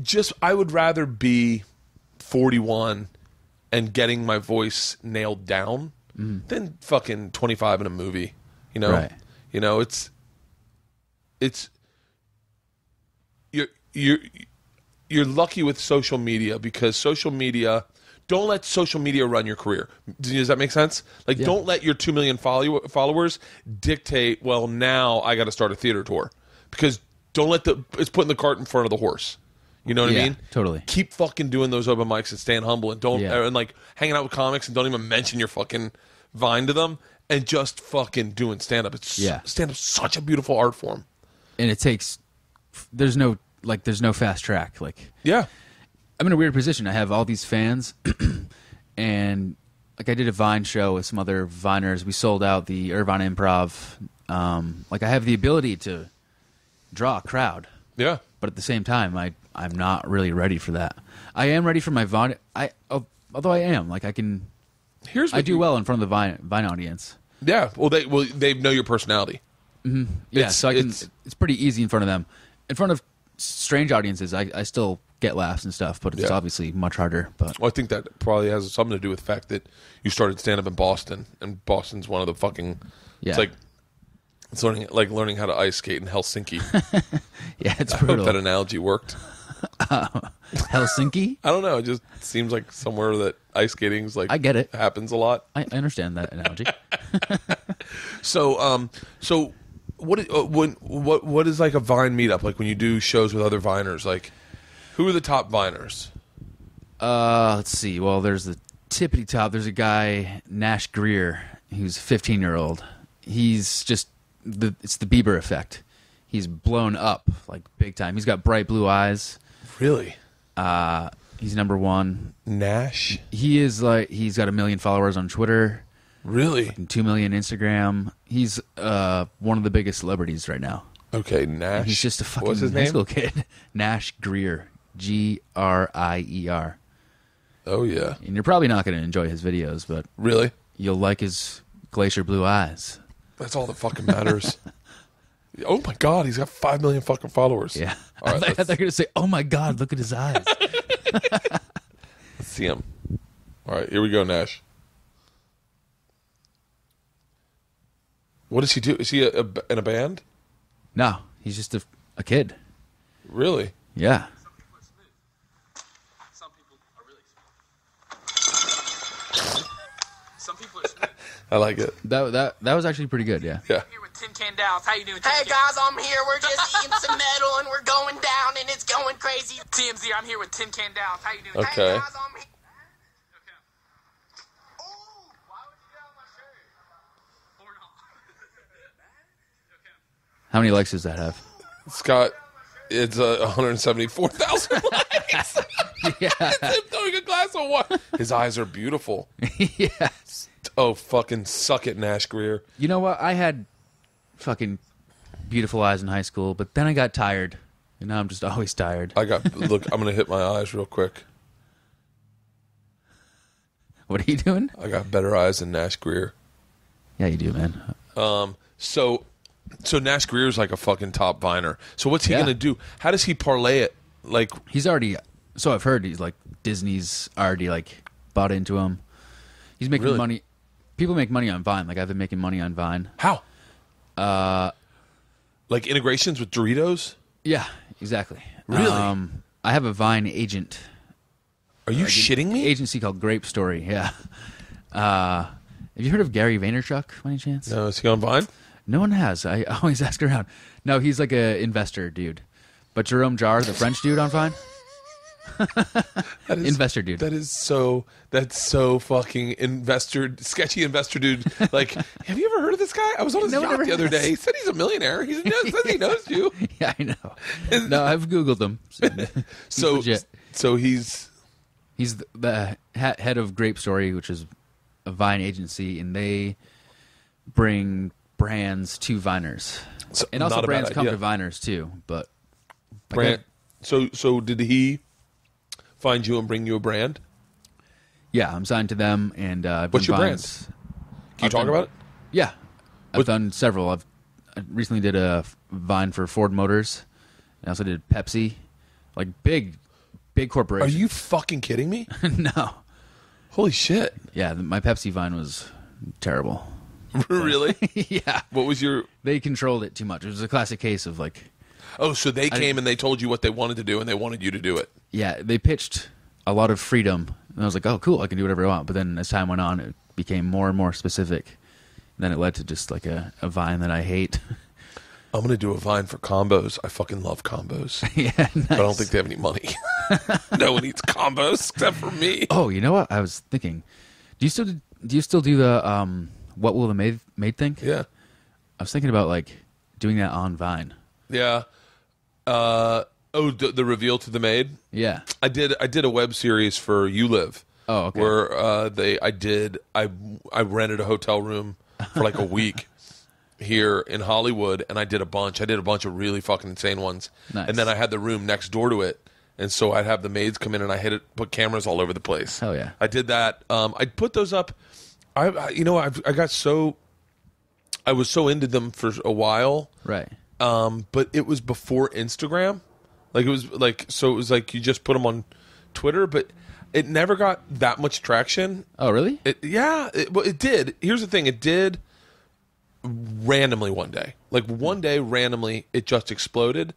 just I would rather be forty one and getting my voice nailed down mm-hmm. than fucking twenty five in a movie. You know, Right. you know it's it's you're you're you're lucky with social media because social media don't let social media run your career. Does that make sense? Like Yeah. don't let your 2 million follow- followers dictate, well now I got to start a theater tour. Because don't let the it's putting the cart in front of the horse. You know what Yeah, I mean? totally. Keep fucking doing those open mics and staying humble and don't Yeah. and like hanging out with comics and don't even mention your fucking vine to them and just fucking doing stand up. It's Yeah. stand up's such a beautiful art form. And it takes. There's no like. There's no fast track. Like Yeah. I'm in a weird position. I have all these fans, and like I did a Vine show with some other Viners. We sold out the Irvine Improv. Um, like I have the ability to draw a crowd, Yeah. but at the same time, I I'm not really ready for that. I am ready for my Vine. I al- although I am like I can. Here's what I do you- well in front of the Vine Vine audience. Yeah. Well, they well they know your personality. Yeah, It's- so I can. it's- It's, pretty easy in front of them. In front of strange audiences, I, I still get laughs and stuff, but it's Yeah. obviously much harder. But Well, I think that probably has something to do with the fact that you started stand up in Boston, and Boston's one of the fucking. Yeah. It's like it's learning like learning how to ice skate in Helsinki. yeah, it's I brutal. that analogy worked. Helsinki. I don't know. It just seems like somewhere that ice skating's like I get it. happens a lot. I, I understand that analogy. So, um, so what? Uh, when what what is like a Vine meetup like when you do shows with other Viners? Like, who are the top Viners? Uh, let's see. Well, there's the tippity top. There's a guy Nash Grier, who's 15 year old. He's just the it's the Bieber effect. He's blown up like big time. He's got bright blue eyes. Really, Uh, he's number one. Nash? He is like he's got a million followers on Twitter Really? and two million Instagram. He's uh one of the biggest celebrities right now. Okay, Nash. And he's just a fucking What's his high name? school kid. Nash Greer, G R I E R. Oh yeah, And you're probably not going to enjoy his videos, but really? you'll like his glacier blue eyes. That's all that fucking matters. oh my god, he's got five million fucking followers. Yeah. All right, I thought they're going to say, "Oh my God, look at his eyes." Let's see him. All right, here we go, Nash. What does he do? Is he a, a, in a band? no, he's just a, a kid. Really? Yeah. Some people are really smooth. Some people are smooth. I like it. That that that was actually pretty good. Yeah. Yeah. Here with Tin Can Dallas. How you doing? Hey TMZ? guys, I'm here. We're just eating some metal and we're going down and it's going crazy. TMZ. I'm here with Tin Can Dallas. How you doing? Okay. Hey guys, I'm here. How many likes does that have? Scott, it's uh, 174,000 likes. yeah. Him throwing a glass of water. His eyes are beautiful. yes. Oh, fucking suck it, Nash Grier. You know what? I had fucking beautiful eyes in high school, but then I got tired, and now I'm just always tired. I got, look, I'm going to hit my eyes real quick. What are you doing? I got better eyes than Nash Grier. Yeah, you do, man. Um, So, so Nash Grier's like a fucking top viner. So what's he Yeah. going to do? How does he parlay it? Like, He's already. So I've heard he's like Disney's already like bought into him. He's making Really? money. People make money on Vine. Like I've been making money on Vine. how? Uh, like integrations with Doritos? Yeah, exactly. Really? Um, I have a Vine agent Are you shitting me? agency called Grape Story. Yeah. Uh, have you heard of Gary Vaynerchuk by any chance? No, is he on Vine? No one has. I always ask around. No, he's like a investor dude. But Jerome Jarre, the French dude on Vine, That is, investor dude. That is so. That's so fucking investor, sketchy investor dude. Like, have you ever heard of this guy? I was on his No yacht the other day. He said he's a millionaire. He knows, says he knows you. yeah, I know. No, I've googled him. So, legit. so he's He's the, the he- head of Grape Story, which is a Vine agency, and they bring brands to Viners, so- and also not a bad brands come to Viners too. But brand. So, so did he find you and bring you a brand? yeah, I'm signed to them, and uh, I've What's your Vines. Can you I've talk done- about it? Yeah, I've What- done several. I've I recently did a Vine for Ford Motors. I also did Pepsi, like big, big corporation. Are you fucking kidding me? no. Holy shit! Yeah, my Pepsi Vine was terrible. really? yeah, What was your? they controlled it too much. It was a classic case of like, Oh, so they came and they told you what they wanted to do, and they wanted you to do it. Yeah, they pitched a lot of freedom, and I was like, oh, cool, I can do whatever I want. But then as time went on, it became more and more specific. And then it led to just like a, a Vine that I hate. I'm gonna do a vine for combos. I fucking love combos. yeah, nice. But I don't think they have any money. no one eats combos except for me. Oh, you know what? I was thinking. Do you still do you still do the um? What will the maid maid think? Yeah, I was thinking about like doing that on Vine. yeah. Uh, oh, the, the reveal to the maid. Yeah. I did. I did a web series for You Live. Oh, okay. Where uh, they, I did. I I rented a hotel room for like a week here in Hollywood, and I did a bunch. I did a bunch of really fucking insane ones. Nice. And then I had the room next door to it, and so I'd have the maids come in, and I hit it, put cameras all over the place. Oh yeah. I did that. Um, I put those up. I, I you know, I I got so. I was so into them for a while Right. um, but it was before Instagram. Like it was like so it was like you just put them on Twitter, but it never got that much traction. Oh, really? It, yeah, it, well, it did. Here's the thing: it did randomly one day. Like one day, randomly, it just exploded,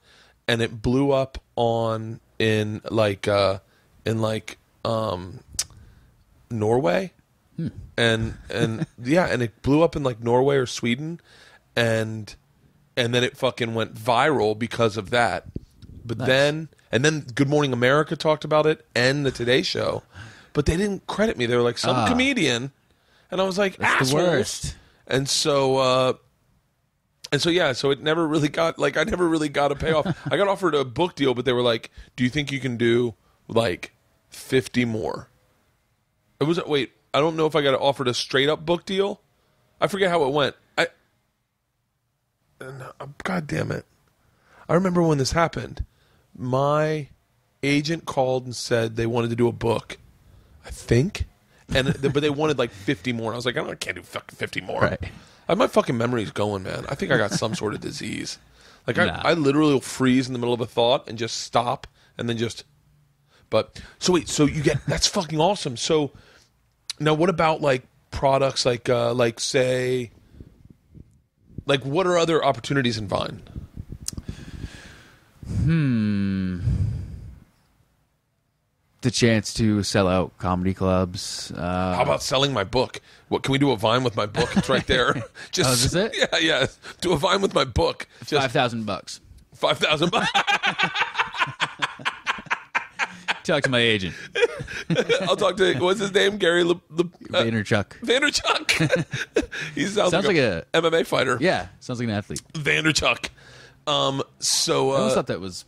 and it blew up on in like uh in like um Norway, and and yeah, and it blew up in like Norway or Sweden, and and then it fucking went viral because of that. But then and then Good Morning America talked about it and the Today Show, but they didn't credit me. They were like some Ah. comedian, and I was like That's the worst. And so uh and so yeah, so it never really got like I never really got a payoff. I got offered a book deal, but they were like, "Do you think you can do like 50 more?" It was wait, I don't know if I got offered a straight up book deal. I forget how it went. I and, uh, God damn it. I remember when this happened. My agent called and said they wanted to do a book. I think. And but they wanted like 50 more. I was like, I, don't, I can't do fucking 50 more. Right. I, my fucking memory's going, man. I think I got some sort of disease. Like Nah. I, I literally will freeze in the middle of a thought and just stop and then just. But so wait, so you get that's fucking awesome. So now what about like products like uh like say like what are other opportunities in Vine? Hmm. the chance to sell out comedy clubs. Uh, How about selling my book? What can we do a vine with my book? It's right there. Just Oh, is it? Yeah, yeah. Do a vine with my book. Just five thousand bucks. five thousand bucks. Talk to my agent, I'll talk to what's his name, Gary Le, Le, uh, Vaynerchuk. Vanderchuck. he sounds, Sounds like, like a, MMA fighter. Yeah, sounds like an athlete. Vanderchuck. Um. So I always uh, thought that was.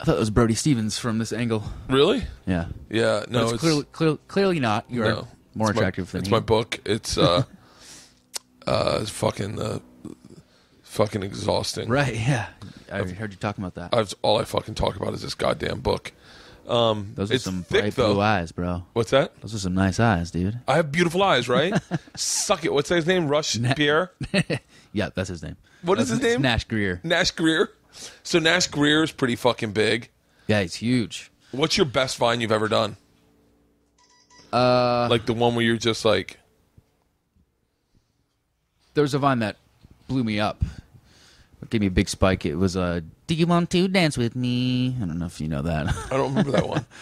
I thought it was Brody Stevens from this angle. really, Yeah, yeah. No, it's, clearly, clearly, clearly not. You are no. more It's my- attractive than it's he. my book. It's uh, uh, it's fucking uh, fucking exhausting. Right? Yeah, I have heard you talking about that. I've all I fucking talk about is this goddamn book. Um, Those are it's some thick bright though. blue eyes, bro. What's that? Those are some nice eyes, dude. I have beautiful eyes, right? Suck it. What's his name? Rush Pierre. Yeah, that's his name. What is his name? Nash Grier. Nash Grier. So Nash Grier is pretty fucking big. Yeah, he's huge. What's your best vine you've ever done? Uh, like the one where you're just like, There was a vine that blew me up. It gave me a big spike. It was uh, "Do you want to dance with me?" I don't know if you know that. I don't remember that one.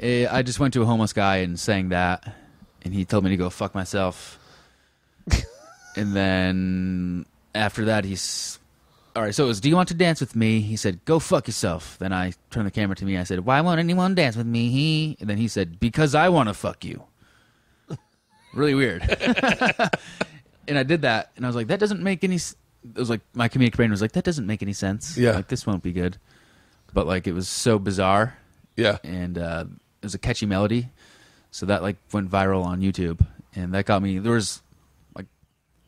Eh, I just went to a homeless guy and sang that, and he told me to go fuck myself. and then after that, he's all right. So it was, "Do you want to dance with me?" He said, "Go fuck yourself." Then I turned the camera to me. I said, "Why won't anyone dance with me?" He and then he said, "Because I want to fuck you." really weird. and I did that, and I was like, "That doesn't make any." s-" It was like my comedic brain was like, "That doesn't make any sense." Yeah. like this won't be good. But like it was so bizarre Yeah. and uh, it was a catchy melody, so that like went viral on YouTube, and that got me. There was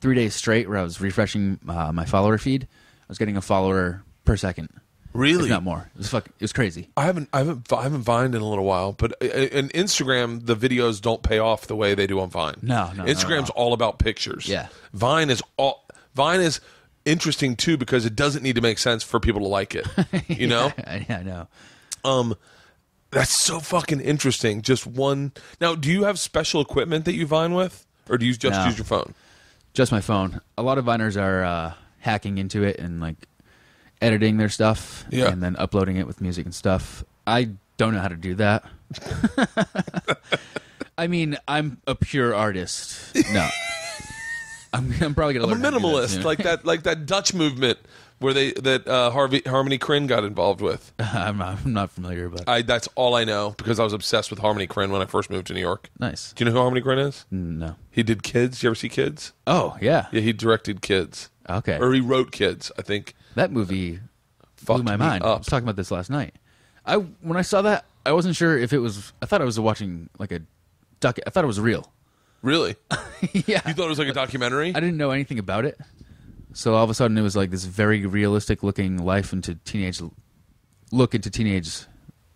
three days straight where I was refreshing uh, my follower feed. I was getting a follower per second, Really? if not more. It was fuck. It was crazy. I haven't, I haven't, I haven't vined in a little while, but uh, in Instagram, the videos don't pay off the way they do on Vine. No, no, no, Instagram's no. all about pictures. Yeah. Vine is all. Vine is interesting too because it doesn't need to make sense for people to like it. You know, I, I know. um, that's so fucking interesting. Just one. Now, do you have special equipment that you vine with, or do you just No. use your phone? Just my phone. A lot of viners are uh, hacking into it and like editing their stuff, Yeah. and then uploading it with music and stuff. I don't know how to do that. I mean, I'm a pure artist. No. I'm, I'm probably gonna I'm a learn how to do that minimalist, soon. like that, like that Dutch movement where they that uh, Harvey Harmony Korine got involved with. I'm, not, I'm not familiar, but I that's all I know because I was obsessed with Harmony Korine when I first moved to New York. nice. Do you know who Harmony Korine is? No. He did Kids. You ever see Kids? Oh yeah. Yeah, he directed Kids. Okay. Or he wrote Kids. I think. That movie blew my me mind. I up. was talking about this last night. I when I saw that, I wasn't sure if it was. I thought I was watching like a duck. I thought it was real. Really? yeah. You thought it was like a documentary? I didn't know anything about it. So all of a sudden, it was like this very realistic looking life into teenage look into teenage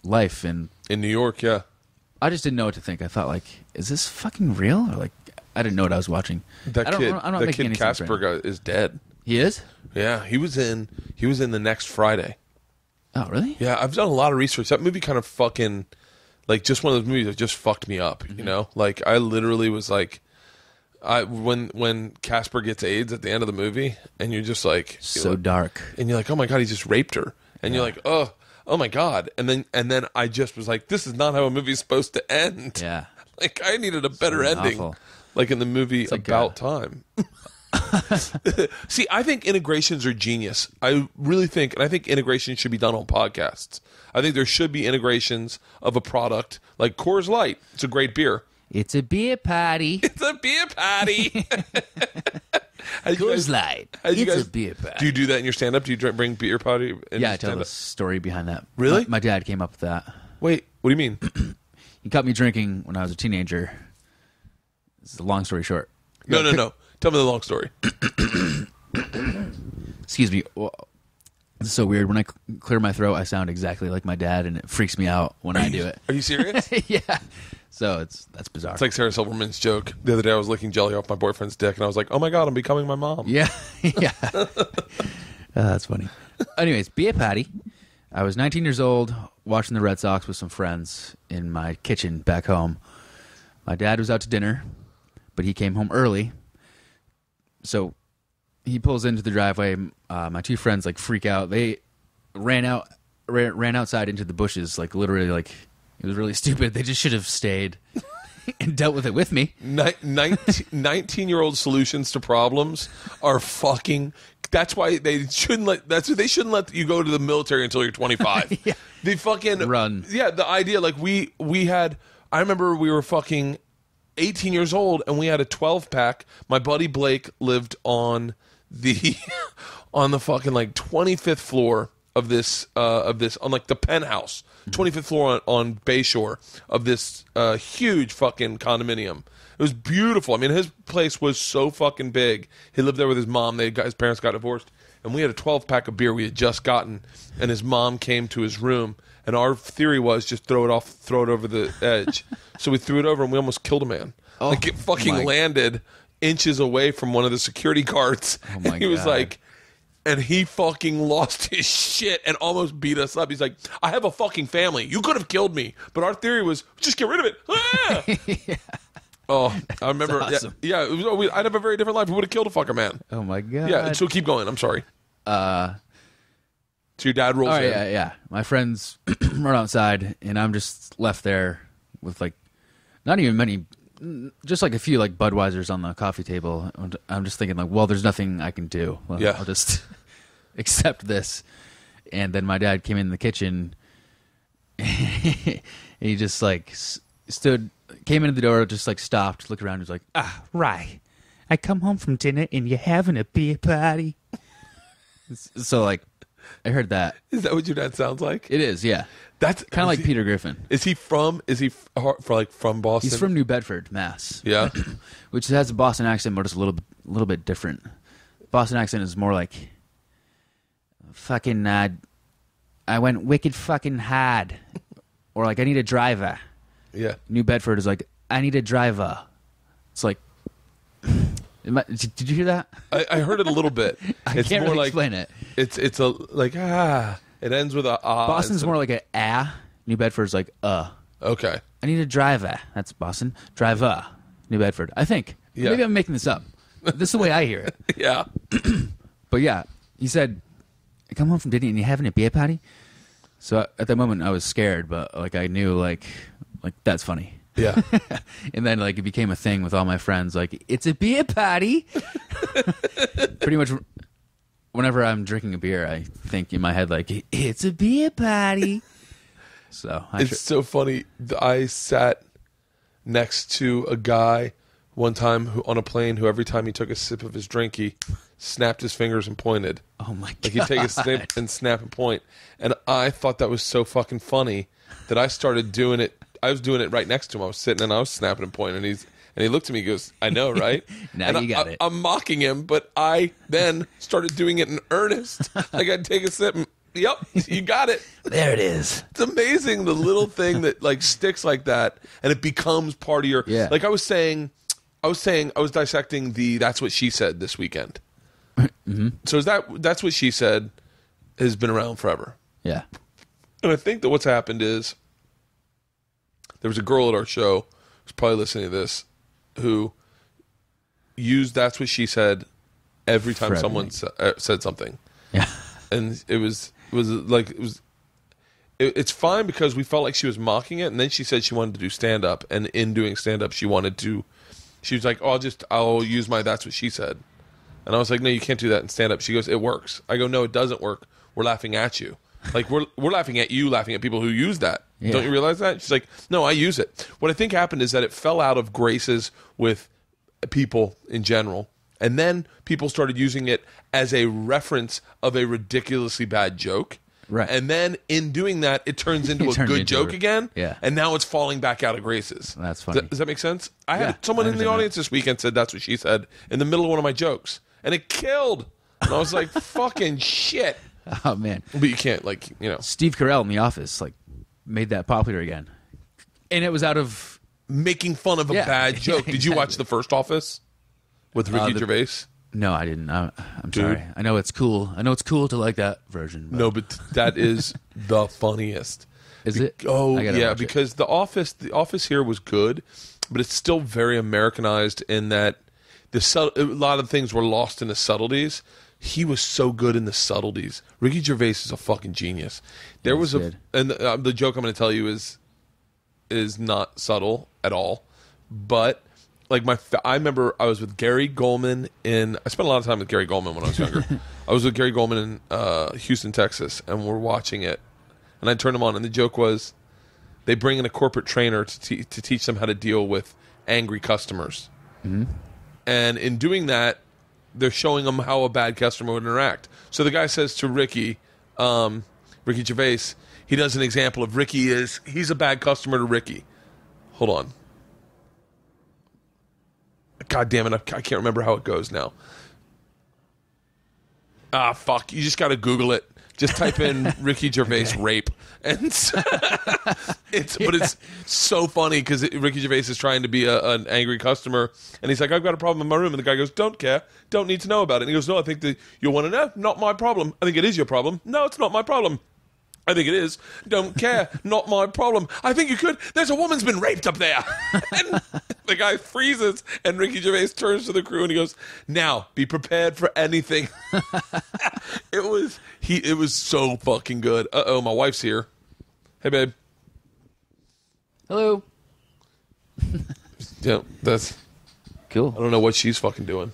life, and In New York, yeah. I just didn't know what to think. I thought like, is this fucking real? Or like, I didn't know what I was watching. That I don't, kid, I'm not that kid Casper right is dead. He is. Yeah, he was in. He was in the next Friday. Oh really? Yeah, I've done a lot of research. That movie kind of fucking, like, just one of those movies that just fucked me up. Mm-hmm. You know, like I literally was like, I when when Casper gets AIDS at the end of the movie, and you're just like, So dark. and you're like, oh my god, he just raped her, and you're like, oh, oh my god, and then and then I just was like, this is not how a movie's supposed to end. Yeah. Like I needed a better Something ending, awful. like in the movie like, About uh, Time. See, I think integrations are genius. I really think, and I think integration should be done on podcasts. I think there should be integrations of a product like Coors Light. It's a great beer. It's a beer party. It's a beer patty. How did you Coors Light. It's guys- a beer party. Do you do that in your stand up? Do you drink, bring beer party? in yeah, I tell the story behind that. Really? My, my dad came up with that. Wait, what do you mean? He caught me drinking when I was a teenager. This is a long story short. no, no, no. Tell me the long story. Excuse me. Well, It's so weird. When I clear my throat, I sound exactly like my dad, and it freaks me out when I do it. Are you serious? yeah. So it's that's bizarre. It's like Sarah Silverman's joke. The other day I was licking jelly off my boyfriend's dick and I was like, oh my God, I'm becoming my mom. yeah, yeah. Uh, that's funny. Anyways, beer patty. I was 19 years old, watching the Red Sox with some friends in my kitchen back home. My dad was out to dinner, but he came home early. So he pulls into the driveway. Uh, my two friends like freak out. They ran out ran, ran outside into the bushes, like literally, like it was really stupid. They just should have stayed and dealt with it with me. Ni- 19 year old solutions to problems are fucking that's why they shouldn't let that's they shouldn't let you go to the military until you're 25 Yeah. they fucking Run. yeah the idea like we we had i remember we were fucking 18 years old and we had a 12 pack my buddy blake lived on the on the fucking like 25th floor of this uh of this on like the penthouse 25th floor on, on bayshore of this uh huge fucking condominium. It was beautiful. I mean his place was so fucking big. He lived there with his mom. They got his parents got divorced. And we had a 12 pack of beer we had just gotten. And his mom came to his room. And our theory was just throw it off throw it over the edge. So we threw it over and we almost killed a man. Oh, like it fucking my- landed inches away from one of the security guards. Oh my and he was God. like and he fucking lost his shit and almost beat us up. He's like, I have a fucking family. You could have killed me. But our theory was just get rid of it. Ah! Oh, I remember. Awesome. Yeah, yeah it was, oh, I'd have a very different life. We would have killed a fucker man. Oh my god. Yeah, so keep going. I'm sorry. uh, So your dad rolls right, in. yeah, yeah. My friends run outside, and I'm just left there with like not even many, just like a few like Budweisers on the coffee table. I'm just thinking like, well, there's nothing I can do. Well, Yeah. I'll just accept this. And then my dad came in the kitchen. he just like stood, came into the door, just like stopped, looked around, was like, ah, right. I come home from dinner and you're having a beer party. so like, I heard that. Is that what your dad sounds like? It is, yeah. That's Kind of like he- Peter Griffin. Is he from? Is he for like from Boston? He's from New Bedford, Mass, Yeah. which has a Boston accent, but it's a little, a little bit different. Boston accent is more like, fucking, uh, I went wicked fucking hard, or like I need a driver. yeah. New Bedford is like, I need a driver. It's like, I- did did you hear that? I, I heard it a little bit. I it's can't more really like explain it. it's it's a like ah. It ends with a ah. Boston's instead more of- like a ah. New Bedford's like uh. okay. I need a driver. That's Boston. Driver. New Bedford. I think. Yeah. Maybe I'm making this up. This is the way I hear it. Yeah. But yeah, he said, I come home from dinner and you're having a beer party? So at that moment I was scared, but like I knew like like that's funny. Yeah. And then like it became a thing with all my friends like it's a beer party. Pretty much whenever I'm drinking a beer I think in my head like it's a beer party. So I it's so funny. I sat next to a guy one time who on a plane who every time he took a sip of his drink he snapped his fingers and pointed. Oh my god. Like he'd take a sip and snap and point. And I thought that was so fucking funny that I started doing it. I was doing it right next to him. I was sitting and I was snapping and pointing. And he's and he looked at me. and goes, "I know, right?" Now and you I, got I, it. I'm mocking him, but I then started doing it in earnest. like I'd take a sip and, "Yep, you got it." There it is. It's amazing the little thing that like sticks like that, and it becomes part of your. Yeah. Like I was saying, I was saying, I was dissecting the "That's What She Said" this weekend. Mm-hmm. So is that that's what she said has been around forever, Yeah. and I think that what's happened is there was a girl at our show who's probably listening to this who used "That's What She Said" every time someone sa- uh, said something. Yeah. and it was it was like it was it, it's fine because we felt like she was mocking it and then she said she wanted to do stand up and in doing stand up she wanted to she was like oh i'll just i'll use my that's what she said. And i was like no you can't do that in stand up she goes it works. I go no it doesn't work. We're laughing at you. Like we're we're laughing at you laughing at people who use that Yeah. don't you realize that she's like no i use it what i think happened is that it fell out of graces with people in general. And then people started using it as a reference of a ridiculously bad joke. Right. And then in doing that, it turns into It a good into joke a- again. yeah. And now it's falling back out of graces. That's Does funny. that, does that make sense? I Yeah, had someone I in the audience this weekend said that's what she said in the middle of one of my jokes. And it killed. And I was like, fucking shit. Oh man. But you can't, like, you know, Steve Carell in The Office like made that popular again, and it was out of making fun of a Yeah. bad joke. Did you watch The First Office with Ricky Uh, the- Gervais? no, I didn't. I, I'm sorry. I know it's cool. I know it's cool to like that version. But No, but that is the funniest. is it? Oh I gotta yeah, watch it. because the office the office here was good, but it's still very Americanized in that the sub- a lot of things were lost in the subtleties. He was so good in the subtleties. Ricky Gervais is a fucking genius. There was a good. and uh, the joke I'm going to tell you is is not subtle at all, but like my I remember I was with Gary Goldman in I spent a lot of time with Gary Goldman when I was younger. I was with Gary Goldman in uh, Houston, Texas, and we're watching it, and I turned him on, and the joke was they bring in a corporate trainer to te- to teach them how to deal with angry customers, and in doing that, they're showing them how a bad customer would interact. So the guy says to Ricky, um, Ricky Gervais, he does an example of Ricky is he's a bad customer to Ricky. Hold on. God damn it, I I can't remember how it goes now. Ah, fuck. You just got to Google it. Just type in Ricky Gervais rape, and it's, it's but it's so funny because Ricky Gervais is trying to be a, an angry customer, and he's like, "I've got a problem in my room," and the guy goes, "Don't care, don't need to know about it." And he goes, "No, I think that you'll want to know. Not my problem. I think it is your problem. No, it's not my problem." I think it is. Don't care. Not my problem. I think you could. There's a woman's been raped up there. and the guy freezes, and Ricky Gervais turns to the crew and he goes, "Now, be prepared for anything." it was he. It was so fucking good. Uh oh, my wife's here. Hey, babe. Hello. Yeah, that's. Cool. I don't know what she's fucking doing.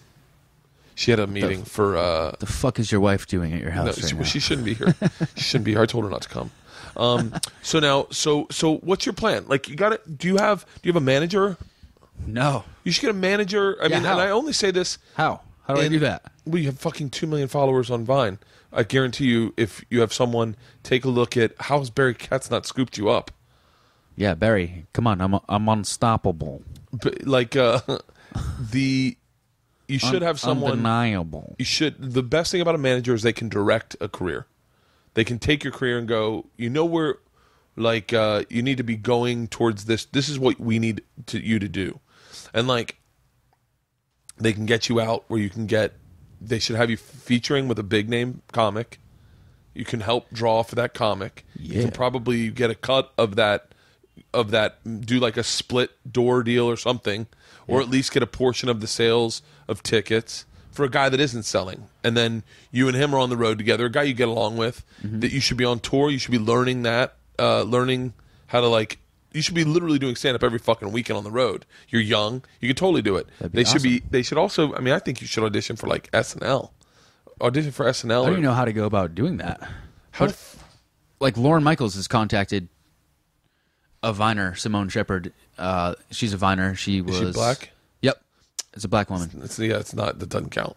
She had a meeting for. uh The fuck is your wife doing at your house she, right now? she shouldn't be here. she shouldn't be here. I told her not to come. Um, so now, so so, what's your plan? Like, you got it. Do you have do you have a manager? no. You should get a manager. I Yeah, mean, how? and I only say this. How? How do I do that? We have fucking two million followers on Vine. I guarantee you, if you have someone take a look at how's Barry Katz not scooped you up, Yeah, Barry, come on. I'm I'm unstoppable. but like uh, the you should have someone. undeniable. you should the best thing about a manager is they can direct a career. They can take your career and go you know where like uh, you need to be going towards this. This is what we need to you to do. And like they can get you out where you can get they should have you featuring with a big name comic. You can help draw for that comic. You can probably get a cut of that of that do like a split door deal or something or at least get a portion of the sales of tickets for a guy that isn't selling. And then you and him are on the road together a guy you get along with that you should be on tour. You should be learning that uh, learning how to like you should be literally doing stand up every fucking weekend on the road. You're young. You could totally do it. They should be they should also i mean i think you should audition for like snl audition for snl or, do you know how to go about doing that. how like Lorne Michaels has contacted a Viner, Simone Shepard. Uh, she's a Viner. She was she black? Yep, it's a black woman. it's, yeah it's not that doesn't count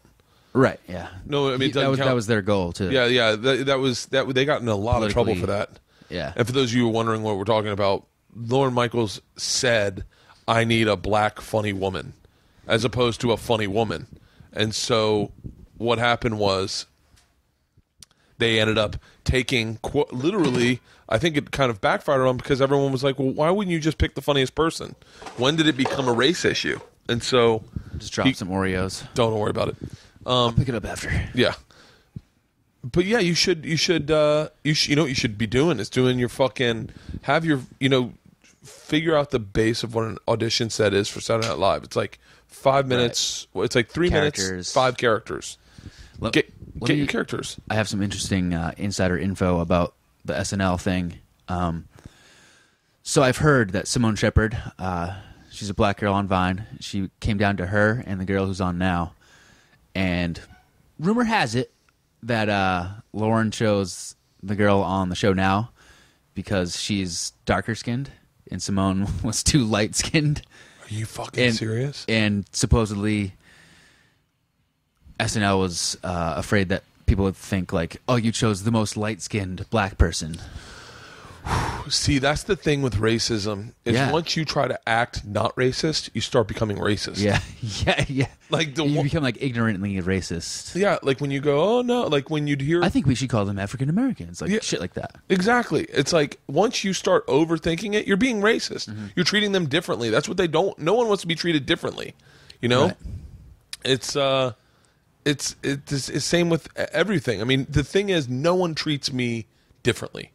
Right. Yeah. No, I mean, it He- that doesn't was that count. was their goal too. Yeah, yeah, that, that was that. They got in a lot of trouble for that. Yeah. And for those of you who are wondering what we're talking about, Lorne Michaels said, "I need a black funny woman," as opposed to a funny woman. And so, what happened was, they ended up taking qu- literally. I think it kind of backfired on them because everyone was like, "Well, why wouldn't you just pick the funniest person?" When did it become a race issue? And so, Just drop he- some Oreos. don't worry about it. I'll pick it up after. Yeah. But yeah, you should you should uh you sh- you know what you should be doing is doing your fucking have your you know figure out the base of what an audition set is for Saturday Night Live. It's like 5 minutes, well, it's like 3 minutes, 5 characters. Let- Get get me- your characters. I have some interesting uh, insider info about the SNL thing. Um, so I've heard that Simone Shepard, uh, she's a black girl on Vine. She came down to her and the girl who's on now, and rumor has it that uh, Lorne chose the girl on the show now because she's darker skinned and Simone was too light skinned. Are you fucking And, serious? And supposedly, SNL was uh, afraid that people would think like, "Oh, you chose the most light-skinned black person." See, that's the thing with racism is Yeah. once you try to act not racist, you start becoming racist. Yeah, yeah, yeah. Like the you one- become like ignorantly racist. Yeah, like when you go, "Oh no," like when you'd hear I think we should call them African Americans, like Yeah. shit like that. Exactly. It's like once you start overthinking it, you're being racist. Mm-hmm. You're treating them differently. That's what they don't. No one wants to be treated differently. You know, Right. it's uh, it's it's it's same with everything. I mean, the thing is, no one treats me differently.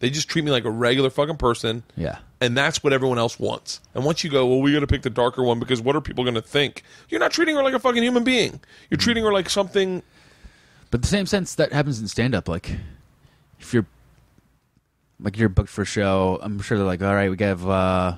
They just treat me like a regular fucking person. Yeah. And that's what everyone else wants. And once you go, well, we got to pick the darker one because what are people going to think? You're not treating her like a fucking human being. You're treating her like something But the same sense that happens in stand up, like if you're like you're booked for a show, I'm sure they're like, all right, we have. uh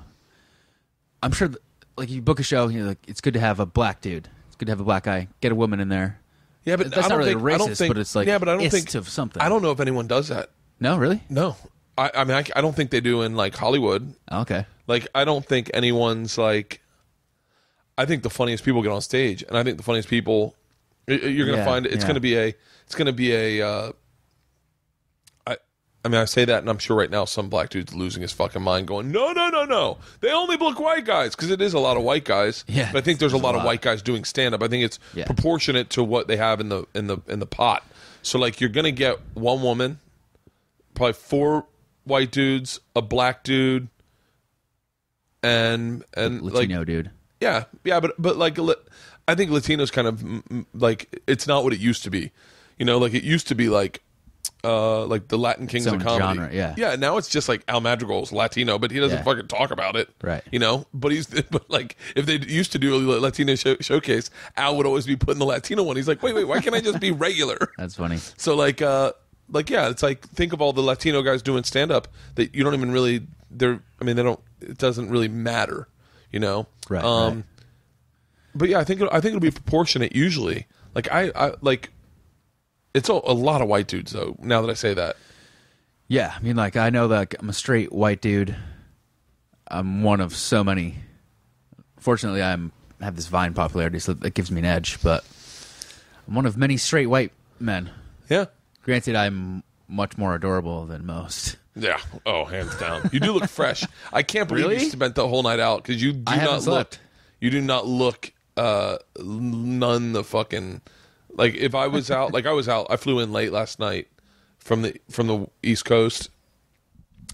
I'm sure, th- like you book a show, you're like, it's good to have a black dude. Good to have a black guy. Get a woman in there. Yeah, but That's I not really think, I don't racist, think, but it's like yeah, but I don't think of something. I don't know if anyone does that. No, really? No, I, I mean, I, I don't think they do in like Hollywood. Okay. Like, I don't think anyone's like. I think the funniest people get on stage, and I think the funniest people you're going to Yeah, find it's yeah. going to be a it's going to be a. Uh, I mean, I say that, and I'm sure right now some black dude's losing his fucking mind, going, "No, no, no, no! They only book white guys because it is a lot of white guys." Yeah, but I think there's, a there's a lot of white guys doing stand up. I think it's Yeah. proportionate to what they have in the in the in the pot. So like, you're going to get one woman, probably four white dudes, a black dude, and and like Latino dude. yeah, yeah, but but like I think Latinos kind of like it's not what it used to be. You know, like it used to be like uh like the Latin Kings of comedy. genre, yeah. Yeah, now it's just like Al Madrigal's Latino, but he doesn't Yeah. fucking talk about it. Right. You know, but he's but like if they used to do a Latino show, showcase, Al would always be putting the Latino one. He's like, "Wait, wait, why can't I just be regular?" That's funny. So like uh like yeah, it's like think of all the Latino guys doing stand up that you don't even really they're I mean they don't it doesn't really matter, you know. Right, Um right. but yeah, I think it, I think it'll be proportionate usually. Like I I like it's a, a lot of white dudes though. Now that I say that. Yeah, I mean, like I know that I'm a straight white dude. I'm one of so many. Fortunately, I'm have this Vine popularity, so that gives me an edge. But I'm one of many straight white men. Yeah. Granted, I'm much more adorable than most. Yeah. Oh, hands down. You do look fresh. I can't believe Really? you spent the whole night out because you do I haven't not slept. look. You do not look uh none the fucking like if I was out like I was out I flew in late last night from the from the East Coast.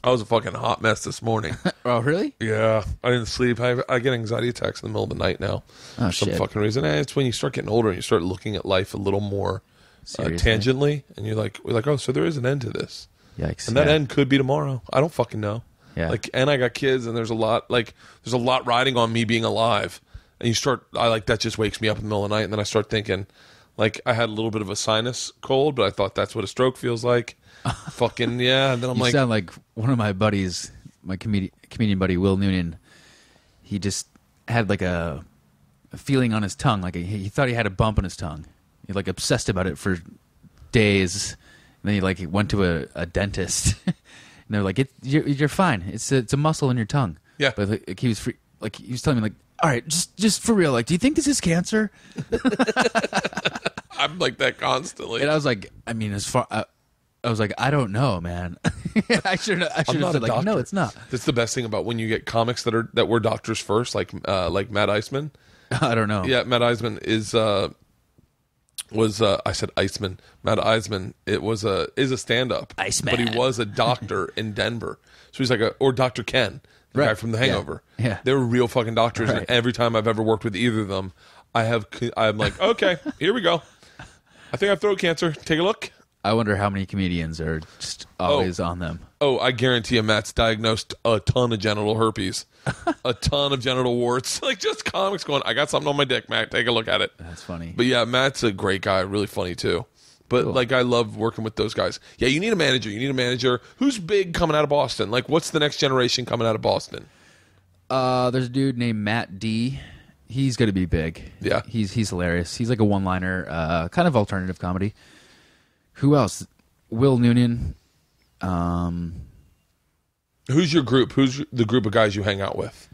I was a fucking hot mess this morning. Oh, really? yeah, I didn't sleep. I, I get anxiety attacks in the middle of the night now. Oh, for some shit. fucking reason. Eh, it's when you start getting older and you start looking at life a little more uh, Seriously? tangentially, and you're like, we're like, oh, so there is an end to this. Yikes! And that yeah. end could be tomorrow. I don't fucking know. Yeah. Like, and I got kids, and there's a lot. Like, there's a lot riding on me being alive. And you start. I like that. Just wakes me up in the middle of the night, and then I start thinking, like, I had a little bit of a sinus cold, but I thought that's what a stroke feels like. fucking yeah. And then I'm You like, sound like one of my buddies, my comedian comedian buddy Will Noonan. He just had like a, a feeling on his tongue, like he, he thought he had a bump on his tongue. He like obsessed about it for days, and then he like went to a, a dentist, and they're like, it, you're, "You're fine. It's a, it's a muscle in your tongue." Yeah. but like, he was free, like he was telling me like, "All right, just just for real, like, do you think this is cancer?" I'm like that constantly. And I was like, I mean, as far. I, I was like, I don't know, man. I should I should have not said like, no, it's not. That's the best thing about when you get comics that are that were doctors first, like uh, like Matt Iseman. I don't know. Yeah, Matt Iseman is uh was uh I said Iceman. Matt Iseman it was a is a stand up. Iceman. But he was a doctor in Denver. So he's like a or Dr. Ken, the guy from the hangover. Yeah. They were real fucking doctors and every time I've ever worked with either of them, I have I'm like, okay, here we go. I think I have throat cancer. Take a look. I wonder how many comedians are just oh. always on them. Oh, I guarantee you, Matt's diagnosed a ton of genital herpes, a ton of genital warts. Like just comics going, I got something on my dick, Matt. Take a look at it. That's funny. But yeah, Matt's a great guy, really funny too. But Cool. like, I love working with those guys. Yeah, you need a manager. You need a manager who's big coming out of Boston. Like, what's the next generation coming out of Boston? Uh, there's a dude named Matt D. He's gonna be big. Yeah. he's he's hilarious. He's like a one-liner, uh, kind of alternative comedy. Who else? Will Noonan. Um, Who's your group? Who's the group of guys you hang out with?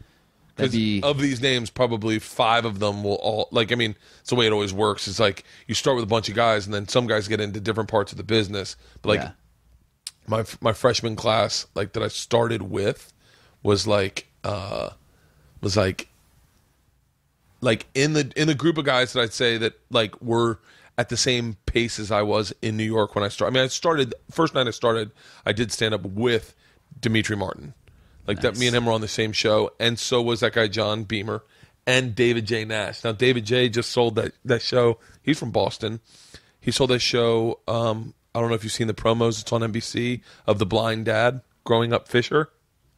That'd 'Cause be of these names, probably five of them will all like. I mean, it's the way it always works. It's like you start with a bunch of guys, and then some guys get into different parts of the business. But like yeah. my my freshman class, like that I started with, was like uh, was like like in the in the group of guys that I'd say that like were at the same pace as I was in New York when I started. I mean, I started first night I started, I did stand up with Demetri Martin, like that. Me and him were on the same show, and so was that guy John Beamer and David J Nash. Now David J just sold that that show. He's from Boston. He sold that show. Um, I don't know if you've seen the promos. It's on NBC of the blind dad growing up Fisher.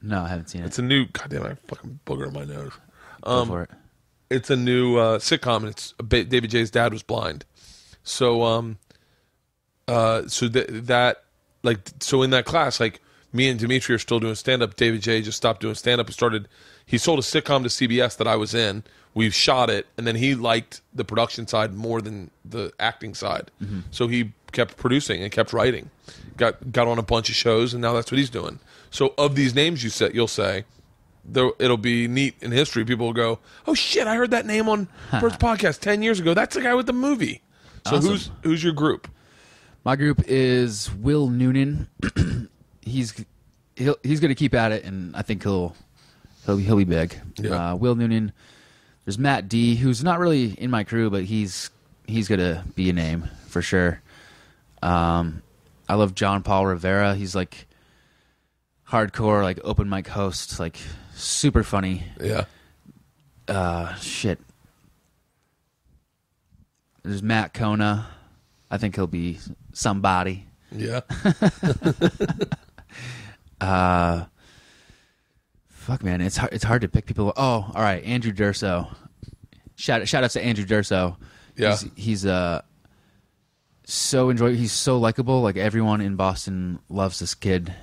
no, I haven't seen it. It's a new. Goddamn, I fucking booger in my nose Go for it. it's a new uh, sitcom and it's David J's dad was blind. So um uh, so that that like so in that class, like me and Demetri are still doing stand up. David J just stopped doing stand up and started. He sold a sitcom to CBS that I was in. We shot it, and then he liked the production side more than the acting side. Mm-hmm. So he kept producing and kept writing. Got got on a bunch of shows, and now that's what he's doing. So of these names you said, you'll say, there, it'll be neat in history. People will go, "Oh shit, I heard that name on first podcast ten years ago. That's the guy with the movie." So Awesome. who's who's your group? My group is Will Noonan. he's he'll, he's going to keep at it, and I think he'll he'll he'll be big. Yeah. Uh, Will Noonan. There's Matt D, who's not really in my crew, but he's he's going to be a name for sure. Um, I love John Paul Rivera. He's like hardcore, like open mic host, like super funny. Yeah, Uh, shit. There's Matt Kona. I think he'll be somebody. yeah. Fuck, man, it's hard, it's hard to pick people. Oh, all right, Andrew Durso. Shout shout out to Andrew Durso. Yeah. he's, he's uh so enjoy. He's so likable. Like everyone in Boston loves this kid,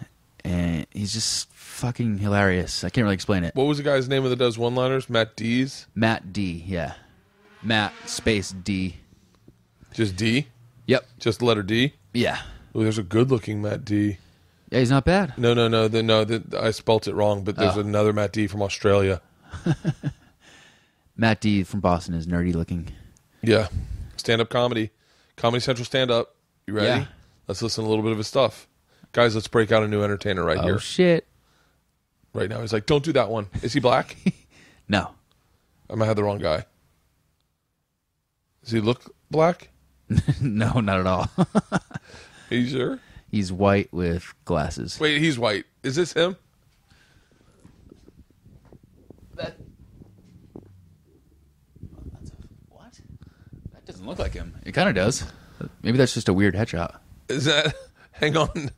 and he's just fucking hilarious. I can't really explain it. What was the guy's name that does one liners? Matt D's? Matt D. Yeah, Matt space D. Just D? Yep. Just the letter D? Yeah. Oh, there's a good looking Matt D. Yeah, he's not bad. No, no, no, the, no. The, I spelt it wrong, but there's Oh. another Matt D from Australia. Matt D from Boston is nerdy looking. Yeah, stand up comedy, Comedy Central stand up. You ready? Yeah. Let's listen to a little bit of his stuff, guys. Let's break out a new entertainer right here. Oh here, shit. right now. He's like, "Don't do that one." Is he black? No. I might have the wrong guy. Does he look black? no, not at all. Are you sure? He's white with glasses. Wait, he's white. Is this him? That. What? That doesn't look like him. It kind of does. Maybe that's just a weird headshot. Is that? Hang on.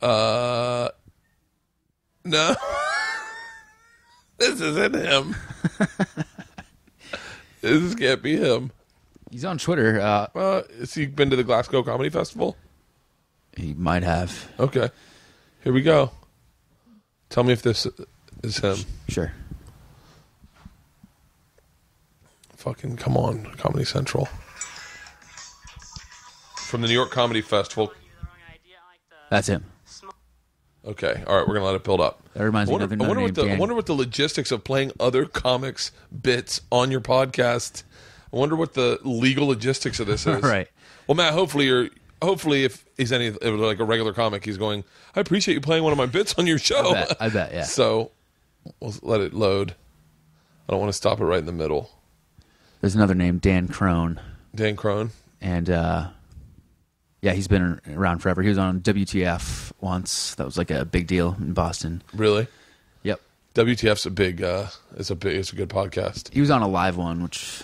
Uh, no. this isn't him. this can't be him. He's on Twitter. Uh, Uh, has he been to the Glasgow Comedy Festival? He might have. Okay. Here we go. Tell me if this is him. Sure. Fucking come on, Comedy Central. From the New York Comedy Festival. That's him. Okay, all right, we're gonna let it build up. That reminds I me wonder, of I another wonder what the I wonder what the logistics of playing other comics bits on your podcast. I wonder what the legal logistics of this is. Right. Well, Matt, hopefully you're hopefully if he's any if like a regular comic, he's going. I appreciate you playing one of my bits on your show. I bet. I bet. Yeah. So we'll let it load. I don't want to stop it right in the middle. There's another name, Dan Crohn, Dan Crohn. and uh, yeah, he's been around forever. He was on WTF once. That was like a big deal in Boston. Really? Yep. WTF's a big uh it's a big it's a good podcast. He was on a live one, which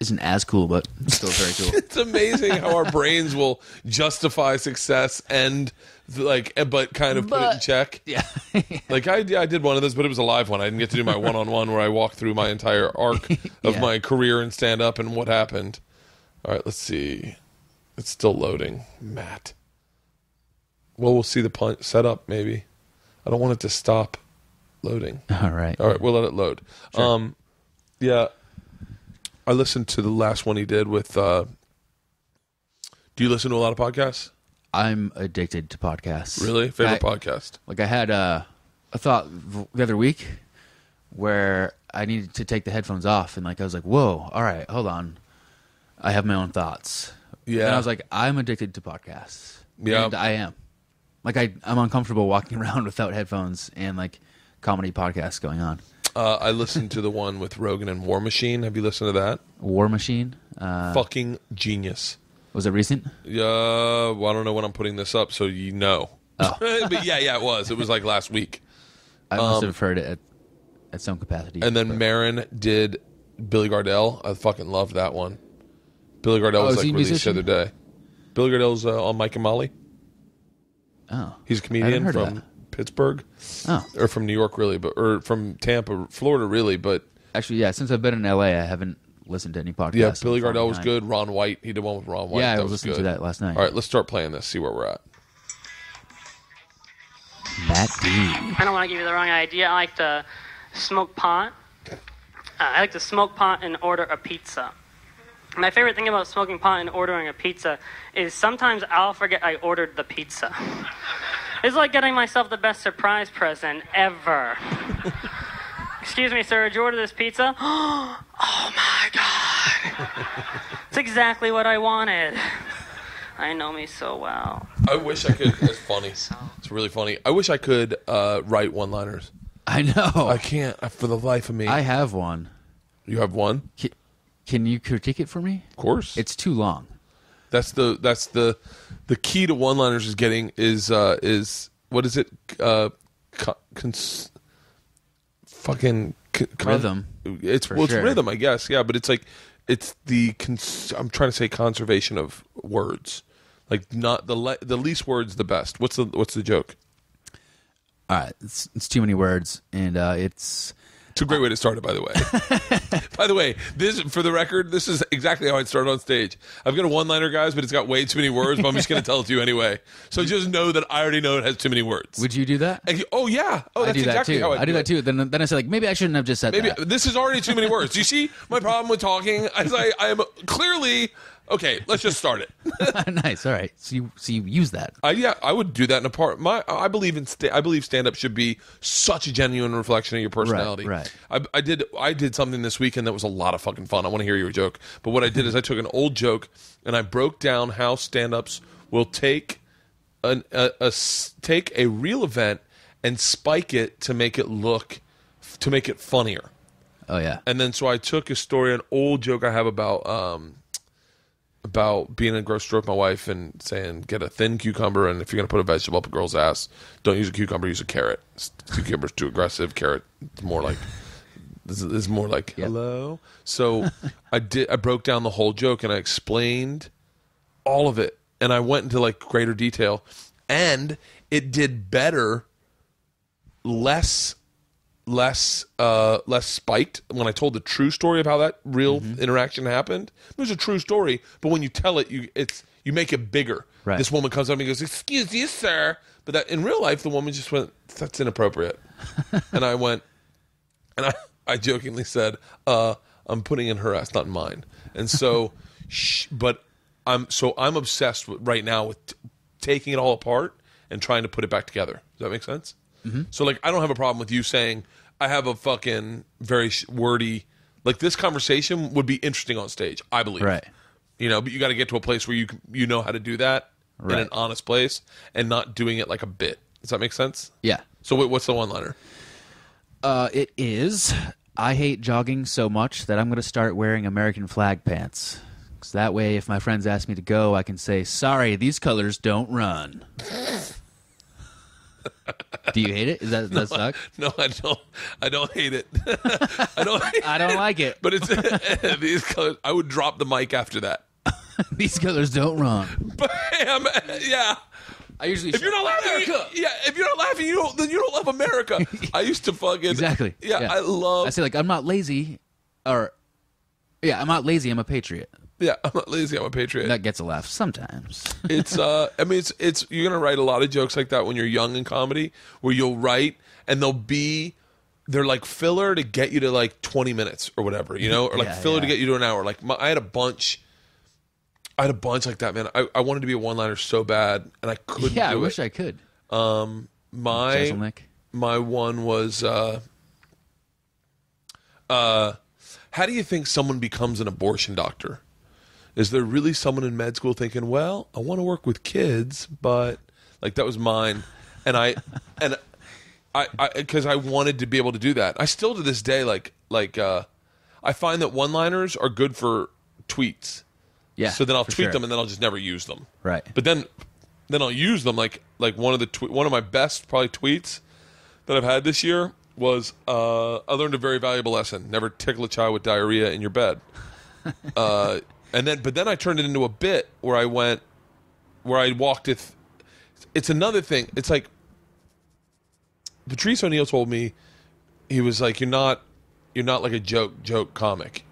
isn't as cool, but still very cool. It's amazing how our brains will justify success and like eh, but kind of put it in check. yeah. Like I, I did one of those, but it was a live one. I didn't get to do my one-on-one where I walked through my entire arc of Yeah. my career and stand up and what happened. All right, let's see. It's still loading, Matt. Well, we'll see the punch setup maybe. I don't want it to stop loading. All right. All right, we'll let it load. Um, yeah, I listened to the last one he did with. Uh, do you listen to a lot of podcasts? I'm addicted to podcasts. Really, favorite I- podcast? Like I had uh, a thought the other week where I needed to take the headphones off, and like I was like, "Whoa, all right, hold on, I have my own thoughts." Yeah. and I was like, "I'm addicted to podcasts." Yeah. and I am. Like I, I'm uncomfortable walking around without headphones and like comedy podcasts going on. Uh, I listened to the one with Rogan and War Machine. Have you listened to that? War Machine uh, Fucking genius. was it recent? Yeah, well, I don't know when I'm putting this up, so you know. Oh. but yeah, yeah, it was. It was like last week. I must have heard it at, at some capacity. Um, And then Marin did Billy Gardell. I fucking loved that one. Billy Gardell Oh, was like released the other day. Billy Gardell's uh, on Mike and Molly. oh, He's a comedian from that. Pittsburgh, oh, or from New York, really, but or from Tampa, Florida, really. But actually, yeah. Since I've been in LA, I haven't listened to any podcast. Yeah, Billy falling Gardell was good. Ron White, he did one with Ron White. Yeah, I that was was listening to that last night. All right, let's start playing this. See where we're at. Matt D. I don't want to give you the wrong idea. I like to smoke pot. Uh, I like to smoke pot and order a pizza. My favorite thing about smoking pot and ordering a pizza is sometimes I'll forget I ordered the pizza. It's like getting myself the best surprise present ever. Excuse me, sir, did you order this pizza? oh my god. It's exactly what I wanted. I know me so well. I wish I could. It's funny. It's really funny. I wish I could uh, write one-liners. I know. I can't uh, for the life of me. I have one. you have one, Can, can you critique it for me? of course. It's too long. That's the that's the the key to one-liners is getting is uh is what is it uh cons- fucking con- Rhythm, It's for well, it's sure. rhythm, I guess. Yeah, but it's like it's the cons- I'm trying to say conservation of words. Like not the le- the least words the best. What's the what's the joke? All right, it's, it's too many words, and uh, it's It's a great way to start it, by the way. by the way, this for the record, this is exactly how I'd start on stage. I've got a one-liner, guys, but it's got way too many words. But I'm just going to tell it to you anyway. So just know that I already know it has too many words. Would you do that? Oh yeah, oh I that's do that exactly too. how I do that it. too. Then then I say like maybe I shouldn't have just said Maybe that. this is already too many words. You see my problem with talking? As I, I am clearly okay. Let's just start it. nice. All right. So you so you use that. I, yeah, I would do that in a part. My, I believe in. Sta- I believe stand up should be such a genuine reflection of your personality. right. right. I, I did. I did something this weekend that was a lot of fucking fun. I want to hear your joke. But what I did is I took an old joke and I broke down how stand ups will take an a, a take a real event and spike it to make it look to make it funnier. Oh yeah. And then so I took a story, an old joke I have about um, about being in a grocery store with my wife and saying get a thin cucumber, and if you're gonna put a vegetable up a girl's ass, don't use a cucumber, use a carrot. Cucumber's too aggressive. Carrot is more like this is, more like hello. So I did. I broke down the whole joke and I explained all of it, and I went into like greater detail, and it did better, less less uh less spiked when I told the true story of how that real Mm-hmm. interaction happened. It was a true story, but when you tell it, you it's you make it bigger. Right. This woman comes up and goes, "Excuse you, sir," but that in real life, the woman just went, "That's inappropriate," and I went, and I I jokingly said, "Uh, I'm putting in her ass, not mine," and so, sh- but I'm so I'm obsessed with right now with t- taking it all apart and trying to put it back together. Does that make sense? Mm-hmm. So like, I don't have a problem with you saying I have a fucking very wordy. Like this conversation would be interesting on stage. I believe. Right. You know, but you got to get to a place where you you know how to do that in an honest place and not doing it like a bit. Does that make sense? Yeah. So wait, what's the one liner? Uh, it is. I hate jogging so much that I'm going to start wearing American flag pants. So that way, if my friends ask me to go, I can say, "Sorry, these colors don't run." Do you hate it? Is that does that suck? No, I don't. I don't hate it. I don't. Hate I don't like it. But it's these colors. I would drop the mic after that. These colors don't run. Bam! Yeah. I usually If you're not laughing, you- yeah. If you're not laughing, you don't. Then you don't love America. I used to fucking exactly. Yeah, I love. I say like I'm not lazy, or yeah, I'm not lazy. I'm a patriot. Yeah, I'm not lazy. I'm a patriot. That gets a laugh sometimes. it's uh i mean it's it's you're gonna write a lot of jokes like that when you're young in comedy where you'll write and they'll be they're like filler to get you to like 20 minutes or whatever you know or like Yeah, filler to get you to an hour like my, i had a bunch i had a bunch like that man i, I wanted to be a one-liner so bad and i couldn't yeah, I wish it I could. Um, my Jeselnik. my one was uh uh how do you think someone becomes an abortion doctor is there really someone in med school thinking well i want to work with kids but like that was mine and i and i i because i wanted to be able to do that i still to this day like like uh i find that one liners are good for tweets Yeah. so then i'll tweet sure. them and then i'll just never use them Right. but then then I'll use them like like one of the tw- one of my best probably tweets that I've had this year was uh, I learned a very valuable lesson: never tickle a child with diarrhea in your bed. uh, and then but then I turned it into a bit where I went where I walked it. It's another thing. It's like Patrice O'Neal told me he was like, "You're not you're not like a joke joke comic."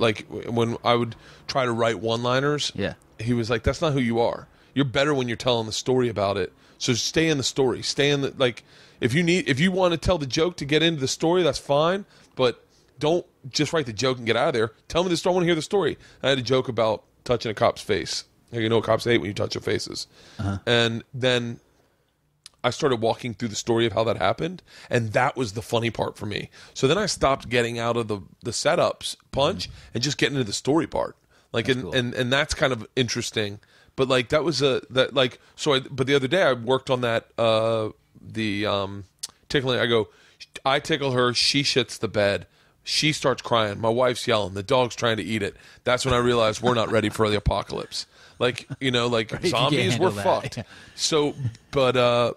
like when I would try to write one-liners. Yeah. he was like, "That's not who you are. You're better when you're telling the story about it. So stay in the story. Stay in the like. If you need, if you want to tell the joke to get into the story, that's fine. But don't just write the joke and get out of there. Tell me the story. I want to hear the story. I had a joke about touching a cop's face. You know, cops hate when you touch their faces. And then I started walking through the story of how that happened, and that was the funny part for me. So then I stopped getting out of the the setups punch and just getting into the story part. Like and, and and that's kind of interesting. But like that was a that like so. I, but the other day I worked on that uh the um tickling. I go, I tickle her, she shits the bed. She starts crying. My wife's yelling. The dog's trying to eat it. That's when I realized we're not ready for the apocalypse. Like you know, like you can't zombies, we're that. fucked. So, but uh,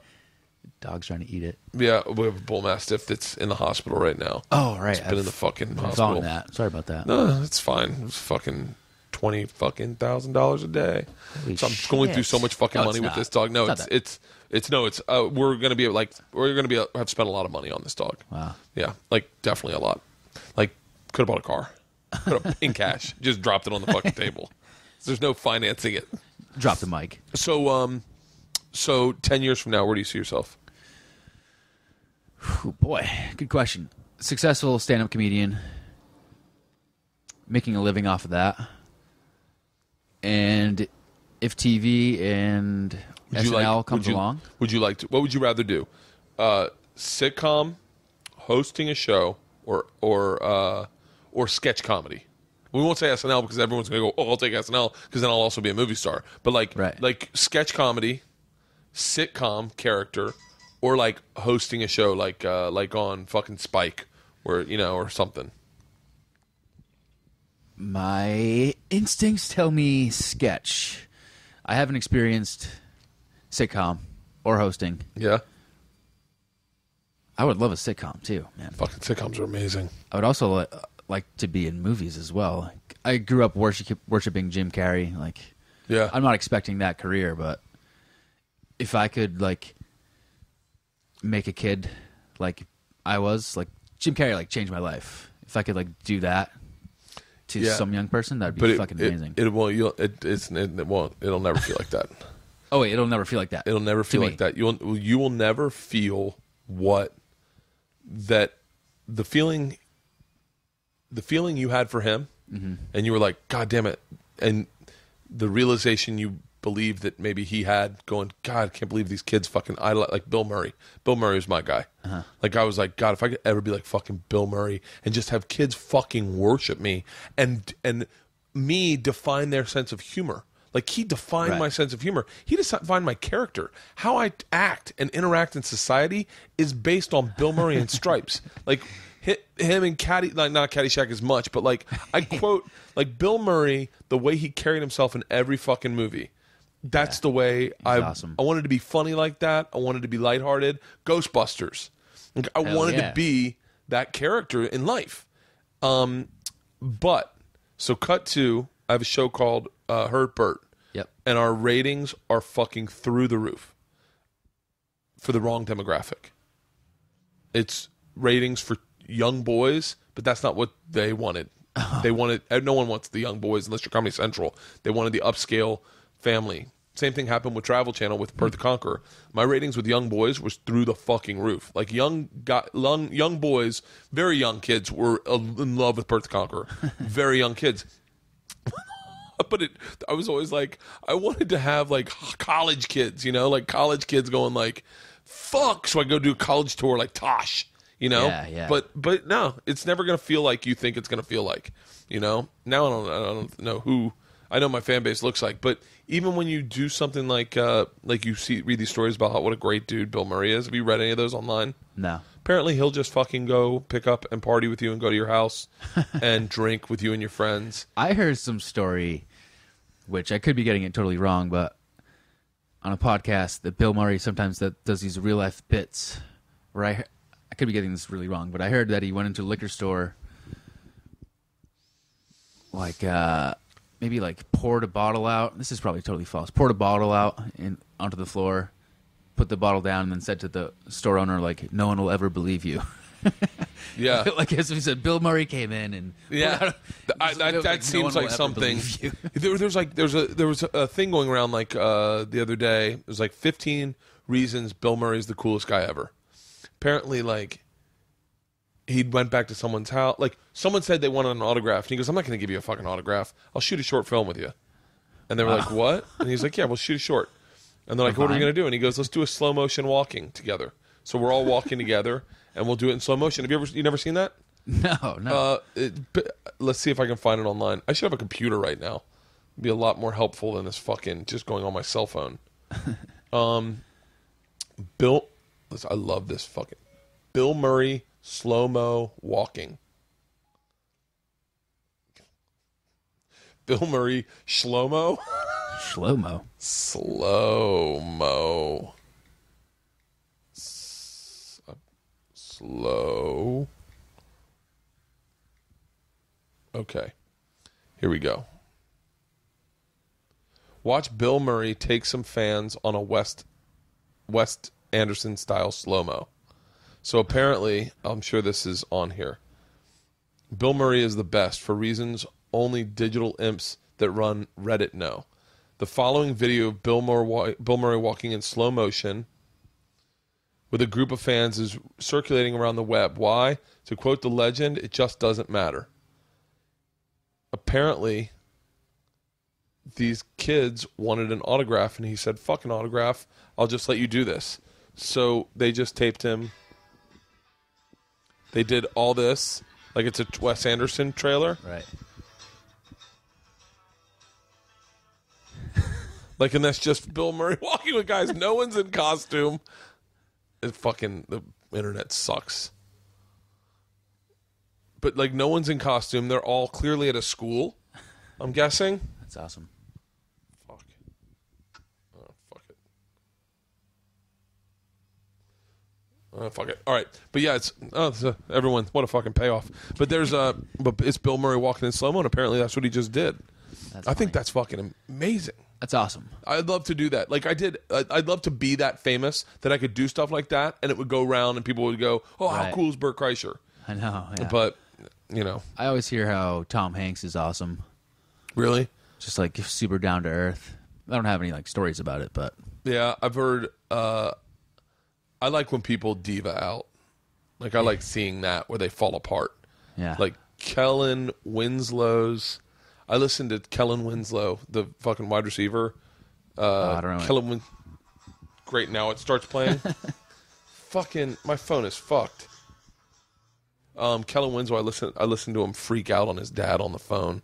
Dog's trying to eat it. yeah, we have a bull mastiff that's in the hospital right now. Oh, right. It's been in the fucking I'm hospital. following that. Sorry about that. No, it's fine. It's fucking twenty fucking thousand dollars a day. Holy so I'm going through so much fucking No, money it's with this dog. No, It's it's it's it's no, it's uh, we're gonna be like we're gonna be have spent a lot of money on this dog. Wow. Yeah, like definitely a lot. Like could have bought a car in cash. Just dropped it on the fucking table. There's no financing it. Drop the mic. So um, so ten years from now, where do you see yourself? Boy, good question. Successful stand-up comedian, making a living off of that, and if TV and Would SNL like- comes would you- along, Would you like to? What would you rather do? Uh, sitcom, hosting a show, or or uh, or sketch comedy? We won't say SNL because everyone's gonna go. Oh, I'll take SNL because then I'll also be a movie star. But like Right. like sketch comedy, sitcom character, or like hosting a show like uh, like on fucking Spike, or you know, or something. my instincts tell me sketch. I haven't experienced sitcom or hosting. Yeah, I would love a sitcom too, man. fucking sitcoms are amazing. I would also li- like to be in movies as well. I grew up worship- worshiping Jim Carrey. Like, Yeah, I'm not expecting that career, but if I could like make a kid like I was, like Jim Carrey, like changed my life. If I could like do that to Yeah. some young person, that'd be but fucking it, amazing. it won't. You'll, it, it's it won't. It'll never feel like that. oh wait, it'll never feel like that. It'll never feel like that. You'll you will never feel what that the feeling the feeling you had for him Mm-hmm. and you were like, God damn it. And the realization you believe that maybe he had going, God, I can't believe these kids fucking idol like Bill Murray. Bill Murray was my guy. Uh-huh. Like I was like, God, if I could ever be like fucking Bill Murray and just have kids fucking worship me and and me define their sense of humor. Like he defined Right. my sense of humor. He defined my character. How I act and interact in society is based on Bill Murray and Stripes. Like hi- him and Caddy, like not Caddyshack as much, but like I quote like Bill Murray, the way he carried himself in every fucking movie. That's the way I awesome. I wanted to be funny like that. I wanted to be lighthearted. Ghostbusters. Like, I Hell wanted yeah. to be that character in life. Um, but so cut to I have a show called uh, Hurt Bert. Yep. And our ratings are fucking through the roof for the wrong demographic. It's ratings for young boys, but that's not what they wanted. They wanted uh, no one wants the young boys unless you're Comedy Central. They wanted the upscale family. Same thing happened with Travel Channel with Bert the Conqueror. My ratings with young boys was through the fucking roof. Like young got young, young boys, very young kids were in love with Bert the Conqueror. very young kids. but it I was always like I wanted to have like college kids, you know, like college kids going like fuck so I go do a college tour like Tosh, you know? Yeah, yeah. But but no, it's never going to feel like you think it's going to feel like, you know? Now I don't I don't know who I know my fan base looks like, but even when you do something like uh like you see read these stories about how, what a great dude Bill Murray is, have you read any of those online? No. Apparently he'll just fucking go pick up and party with you and go to your house and drink with you and your friends. I heard some story, which I could be getting it totally wrong, but on a podcast that Bill Murray sometimes that does these real life bits where I I could be getting this really wrong, but I heard that he went into a liquor store, like uh, maybe like poured a bottle out. This is probably totally false. Poured a bottle out in onto the floor, put the bottle down, and then said to the store owner like, "No one will ever believe you." Yeah. like as we said, Bill Murray came in and Yeah, I, that, like, no seems one like something. there, there's like there's a there was a thing going around like uh, the other day. It was like 15 reasons Bill Murray's the coolest guy ever. Apparently, like he went back to someone's house. Like someone said they wanted an autograph, and he goes, "I'm not going to give you a fucking autograph. I'll shoot a short film with you." And they were like, "What?" And he's like, "Yeah, we'll shoot a short." And they're like, "What are we going to do?" And he goes, "Let's do a slow motion walking together." So we're all walking together, and we'll do it in slow motion. Have you ever you never seen that? no, no. Uh, it, let's see if I can find it online. I should have a computer right now. It'd be a lot more helpful than this fucking just going on my cell phone. um, Bill, listen, I love this fucking Bill Murray slow mo walking. Bill Murray slow mo, Slow mo. slow. Okay. Here we go. Watch Bill Murray take some fans on a Wes Wes Anderson style slow mo. So apparently, I'm sure this is on here. Bill Murray is the best for reasons only digital imps that run Reddit know. The following video of Bill Murray, Bill Murray walking in slow motion with a group of fans is circulating around the web. Why? To quote the legend, it just doesn't matter apparently these kids wanted an autograph and he said fuck an autograph i'll just let you do this so they just taped him they did all this like it's a wes anderson trailer Right. Like and that's just bill murray walking with guys no one's in costume it fucking the internet sucks but like no one's in costume they're all clearly at a school i'm guessing That's awesome. Fuck. Oh, fuck it. Oh, fuck it. All right, but yeah, it's oh, it's, uh, everyone. What a fucking payoff! But there's uh, but it's Bill Murray walking in slow mo, and apparently that's what he just did. That's I think that's fucking amazing. That's awesome. I'd love to do that. Like I did. I- I'd love to be that famous that I could do stuff like that, and it would go around, and people would go, "Oh, how Right. cool is Bert Kreischer?" I know. Yeah. But you know, I always hear how Tom Hanks is awesome. really, Just like super down to earth. I don't have any like stories about it, but Yeah, I've heard. Uh, I like when people diva out. Like I like seeing that where they fall apart. yeah. Like Kellen Winslow's. I listened to Kellen Winslow, the fucking wide receiver. Oh, I don't know. Kellen Win. Great, now it starts playing. fucking, my phone is fucked. Um, Kellen Winslow. I listened, I listened to him freak out on his dad on the phone.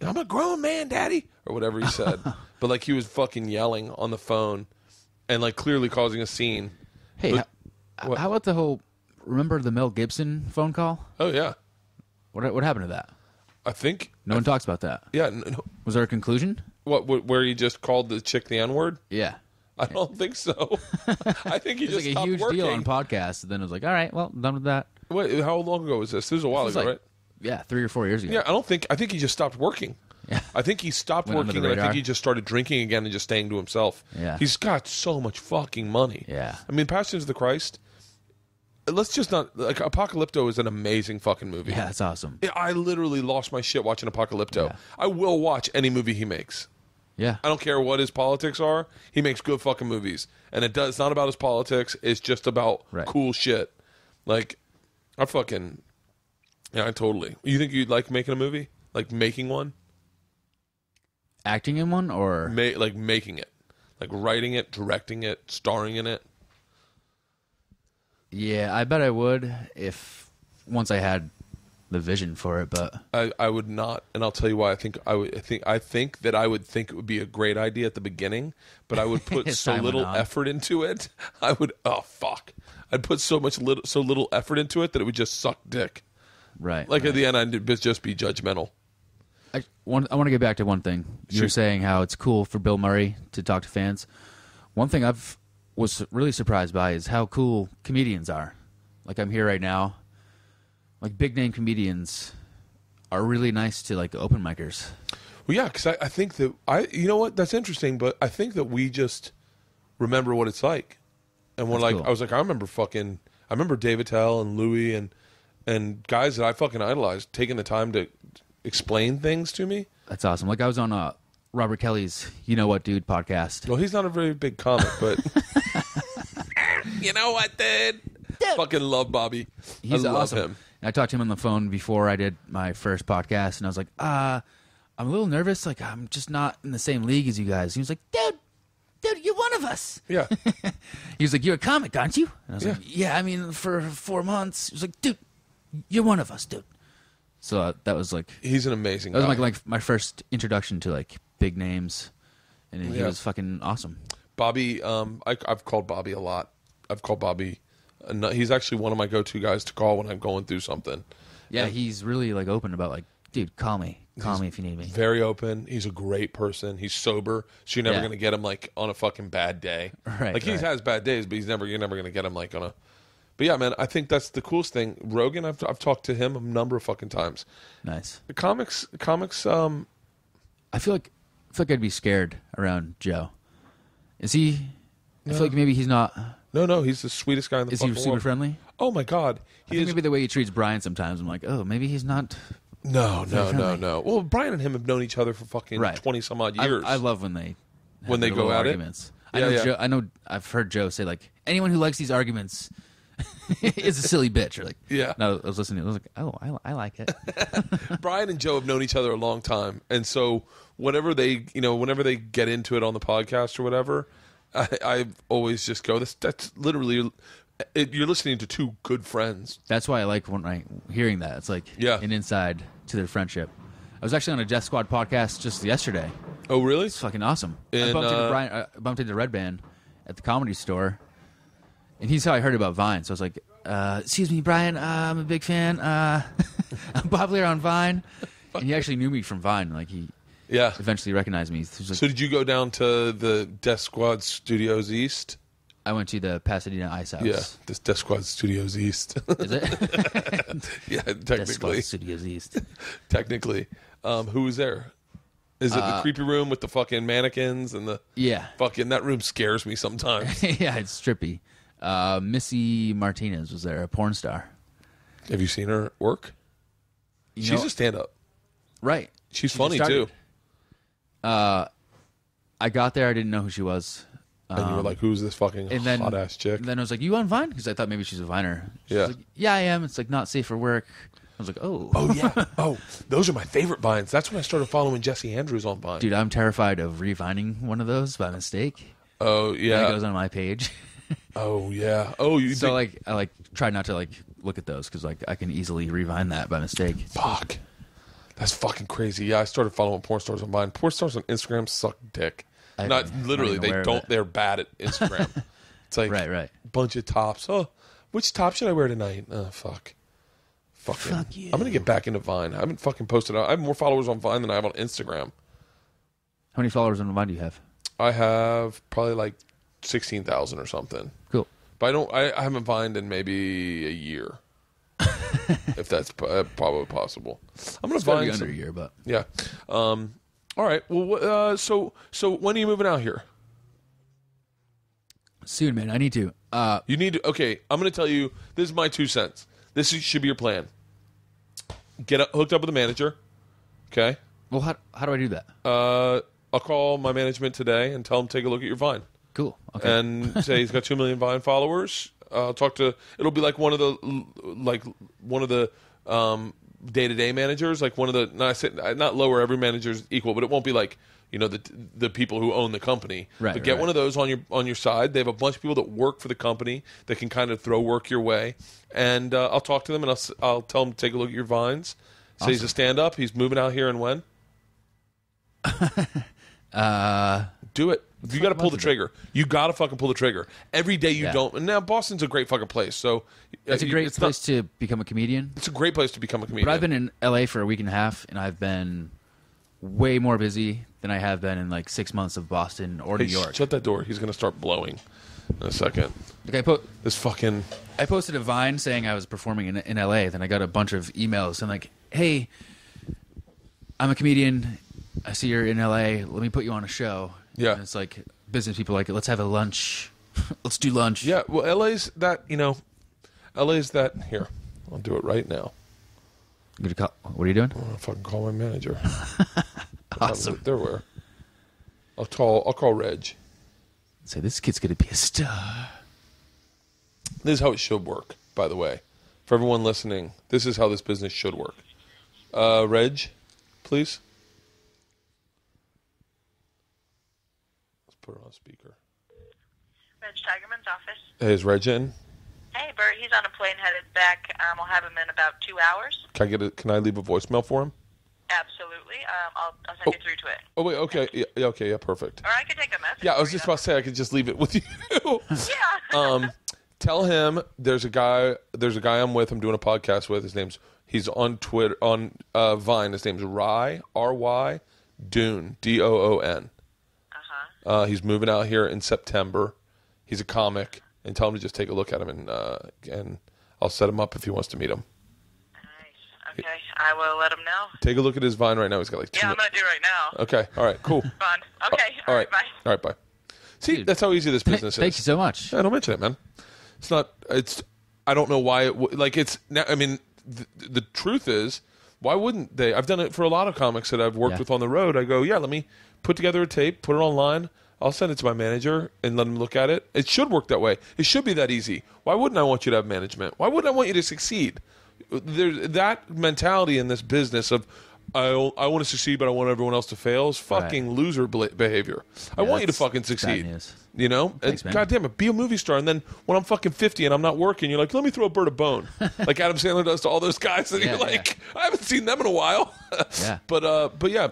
I'm a grown man, daddy, or whatever he said. but like he was fucking yelling on the phone, and like clearly causing a scene. hey, but- how, how about the whole? Remember the Mel Gibson phone call? Oh yeah, What what happened to that? I think. No one talks about that. Yeah. n- no- Was there a conclusion? What, what? Where he just called the chick the N word? Yeah. I don't think so. I think he It's just like a stopped huge working. deal on podcasts. And then it was like, all right, well, done with that. Wait, how long ago was this? This was a while It was ago, like, right? yeah, three or four years ago. Yeah, I don't think. I think he just stopped working. Yeah. I think he stopped Went under working, the and I think he just started drinking again and just staying to himself. Yeah. he's got so much fucking money. Yeah. I mean, Passions of the Christ. Let's just not like Apocalypto is an amazing fucking movie. Yeah, that's awesome. Yeah, I literally lost my shit watching Apocalypto. Yeah. I will watch any movie he makes. Yeah. I don't care what his politics are. He makes good fucking movies, and it does. It's not about his politics. It's just about Right. cool shit. Like, I fucking yeah, I totally. You think you'd like making a movie? Like making one? Acting in one or Ma- like making it, like writing it, directing it, starring in it. Yeah, I bet I would if once I had the vision for it, but I, I would not, and I'll tell you why. I think I would. I think I think that I would think it would be a great idea at the beginning, but I would put so little effort into it. I would. Oh fuck! I'd put so much little, so little effort into it that it would just suck dick. right. Like right. at the end, I'd just be judgmental. I want I want to get back to one thing. You were Shoot. saying how it's cool for Bill Murray to talk to fans. One thing I've was really surprised by is how cool comedians are. Like I'm here right now. Like big name comedians are really nice to like open micers. Well, yeah, because I, I think that I, you know what, that's interesting, but I think that we just remember what it's like, and we're That's like, cool. I was like, I remember fucking, I remember Dave Attell and Louis and and guys that I fucking idolized taking the time to explain things to me. That's awesome. Like I was on uh, Robert Kelly's "You Know What, Dude" podcast. Well, he's not a very big comic, but you know what, dude? Fucking love Bobby. He's I love awesome. him. And I talked to him on the phone before I did my first podcast, and I was like, uh, I'm a little nervous. Like, I'm just not in the same league as you guys. He was like, dude, dude, you're one of us. Yeah, He was like, you're a comic, aren't you? And I was Yeah. like, yeah, I mean, for four months. He was like, dude, you're one of us, dude. So uh, that was like, he's an amazing. that was guy. like, like my first introduction to like big names, and he Yeah. was fucking awesome. Bobby. Um, I, I've called Bobby a lot. I've called Bobby. He's actually one of my go-to guys to call when I'm going through something. Yeah, he's really like open about like, dude, call me, call me if you need me. Very open. He's a great person. He's sober, so you're never Yeah. gonna get him like on a fucking bad day. Right, Like he right. has bad days, but he's never. You're never gonna get him like on a. But yeah, man, I think that's the coolest thing. Rogan, I've I've talked to him a number of fucking times. Nice. The comics, comics. Um, I feel like I feel like I'd be scared around Joe. Is he? I feel like maybe he's not. no, no, he's the sweetest guy in the world. Is he fucking super world. friendly? Oh my god, I he think is. maybe the way he treats Brian sometimes. I'm like, oh, maybe he's not. no, no, no, friendly. no. Well, Brian and him have known each other for fucking Right. twenty some odd I, years. I love when they have When they their go little at it? arguments. I Yeah, know. yeah. Joe, I know. I've heard Joe say like, anyone who likes these arguments is a silly bitch. Or like, Yeah. No, I was listening. I was like, oh, I, I like it. Brian and Joe have known each other a long time, and so whenever they, you know, whenever they get into it on the podcast or whatever, I, I always just go, "That's that's literally, it, you're listening to two good friends." That's why I like when I hearing that. It's like Yeah. an inside to their friendship. I was actually on a Death Squad podcast just yesterday. Oh, really? It's fucking awesome. I bumped into uh, Brian. I bumped into Redban at the comedy store, and he's how I heard about Vine. So I was like, uh, "Excuse me, Brian. Uh, I'm a big fan. Uh, I'm popular on Vine." And he actually knew me from Vine. Like he Yeah. eventually recognized me. Like, So did you go down to the Death Squad Studios East? "I went to the Pasadena Ice House." Yeah, this Death Squad Studios East. Is it? yeah, technically. Death Squad Studios East. technically, um, who was there? Is it Uh, the creepy room with the fucking mannequins and the Yeah. fucking? That room scares me sometimes. yeah, it's trippy. Uh, Missy Martinez was there, a porn star. Have you seen her work? You She's know- a stand-up. right. She's She funny too. Started. I got there, I didn't know who she was. And you were like, "Who's this fucking and then hot ass chick?" And then I was like, "You on Vine?" Because I thought maybe she's a Viner. She's Yeah. like, yeah, I am. It's like not safe for work. I was like, "Oh, oh yeah. Oh, those are my favorite vines. That's when I started following Jessie Andrews on Vine. dude, I'm terrified of revining one of those by mistake." Oh Yeah. yeah. It goes on my page. oh yeah. Oh, you so think- like, I like try not to like look at those because like I can easily revine that by mistake. fuck. That's fucking crazy. Yeah, I started following porn stars on Vine. Porn stars on Instagram suck dick. I- not literally. They don't. They're bad at Instagram. it's like Right, right. bunch of tops. Oh, which top should I wear tonight? Oh fuck. Fucking. Fuck you. I'm gonna get back into Vine. I haven't fucking posted. I have more followers on Vine than I have on Instagram. How many followers on Vine do you have? I have probably like sixteen thousand or something. Cool. But I don't. I, I haven't vined in maybe a year, if that's uh, probably possible. I'm gonna be under some- a year, but Yeah. Um. All right. Well. Uh, so so when are you moving out here? soon, man. I need to. Uh, You need to. Okay. I'm gonna tell you. This is my two cents. This is, should be your plan. Get up, hooked up with a manager. Okay. well, how how do I do that? Uh, I'll call my management today and tell them to take a look at your Vine. Cool. Okay. and say he's got two million Vine followers. Uh, I'll talk to. It'll be like one of the like one of the um day to day managers, like one of the not I say, not lower every manager's equal, but it won't be like you know the the people who own the company. Right, But get right. one of those on your on your side. They have a bunch of people that work for the company that can kind of throw work your way, and uh, I'll talk to them and I'll I'll tell them to take a look at your vines. Say he's a stand up. He's moving out here and when. uh, Do it. You got to pull the trigger. You got to fucking pull the trigger. Every day you Yeah. don't. And now Boston's a great fucking place. So it's a uh, great it's place Not, to become a comedian. it's a great place to become a comedian. But I've been in LA for a week and a half, and I've been way more busy than I have been in like six months of Boston or Hey, New York. Shut that door. He's gonna start blowing in a second. Like I put, This fucking. I posted a Vine saying I was performing in, in LA. Then I got a bunch of emails and like, "Hey, I'm a comedian. I see you're in LA. Let me put you on a show." Yeah. And it's like business people like, it. "Let's have a lunch. Let's do lunch." Yeah. Well, LA's that you know. LA's that here. I'll do it right now. You gonna call- what are you doing? I'm gonna fucking call my manager. Awesome. They're where? I'll call. I'll call Reg. Say this kid's gonna be a star. This is how it should work. By the way, for everyone listening, this is how this business should work. Uh, Reg, please. Let's put it on speaker. Reg Tigerman's office. Hey, is Reg in? Hey, Bert, he's on a plane headed back. Um, I'll have him in about two hours. Can I get a, Can I leave a voicemail for him? Absolutely. Um, I'll, I'll send Oh. you through to it. Oh wait, okay, yeah, yeah, okay, yeah, perfect. Or I could take a message. Yeah, I was just about to say I could just leave it with you. Yeah. um, tell him there's a guy. There's a guy I'm with. I'm doing a podcast with. His name's he's on Twitter on uh, Vine. His name's Ry R Y Doon D O O N. Uh, he's moving out here in September. He's a comic, and tell him to just take a look at him, and uh, and I'll set him up if he wants to meet him. Nice. Okay. I will let him know. Take a look at his Vine right now. He's got like two. Yeah, I'm going to do it right now. okay, all right, cool. Fun. Okay. all right, Bye. all right, bye. See, that's how easy this business is. Thank is. you so much. Yeah, don't mention it, man. It's not. It's. I don't know why. It w- like it's. now I mean, the, the truth is, why wouldn't they? I've done it for a lot of comics that I've worked Yeah. with on the road. I go, yeah, let me put together a tape, put it online. I'll send it to my manager and let him look at it. It should work that way. It should be that easy. Why wouldn't I want you to have management? Why wouldn't I want you to succeed? There's that mentality in this business of. I, I want to succeed, but I want everyone else to fail. Is fucking loser bla- behavior. I want you to fucking succeed. You know, Thanks, and man. God damn it, be a movie star, and then when I'm fucking fifty and I'm not working, you're like, let me throw a bird a bone, like Adam Sandler does to all those guys, and Yeah, you're yeah. like, I haven't seen them in a while. Yeah. But uh, but yeah,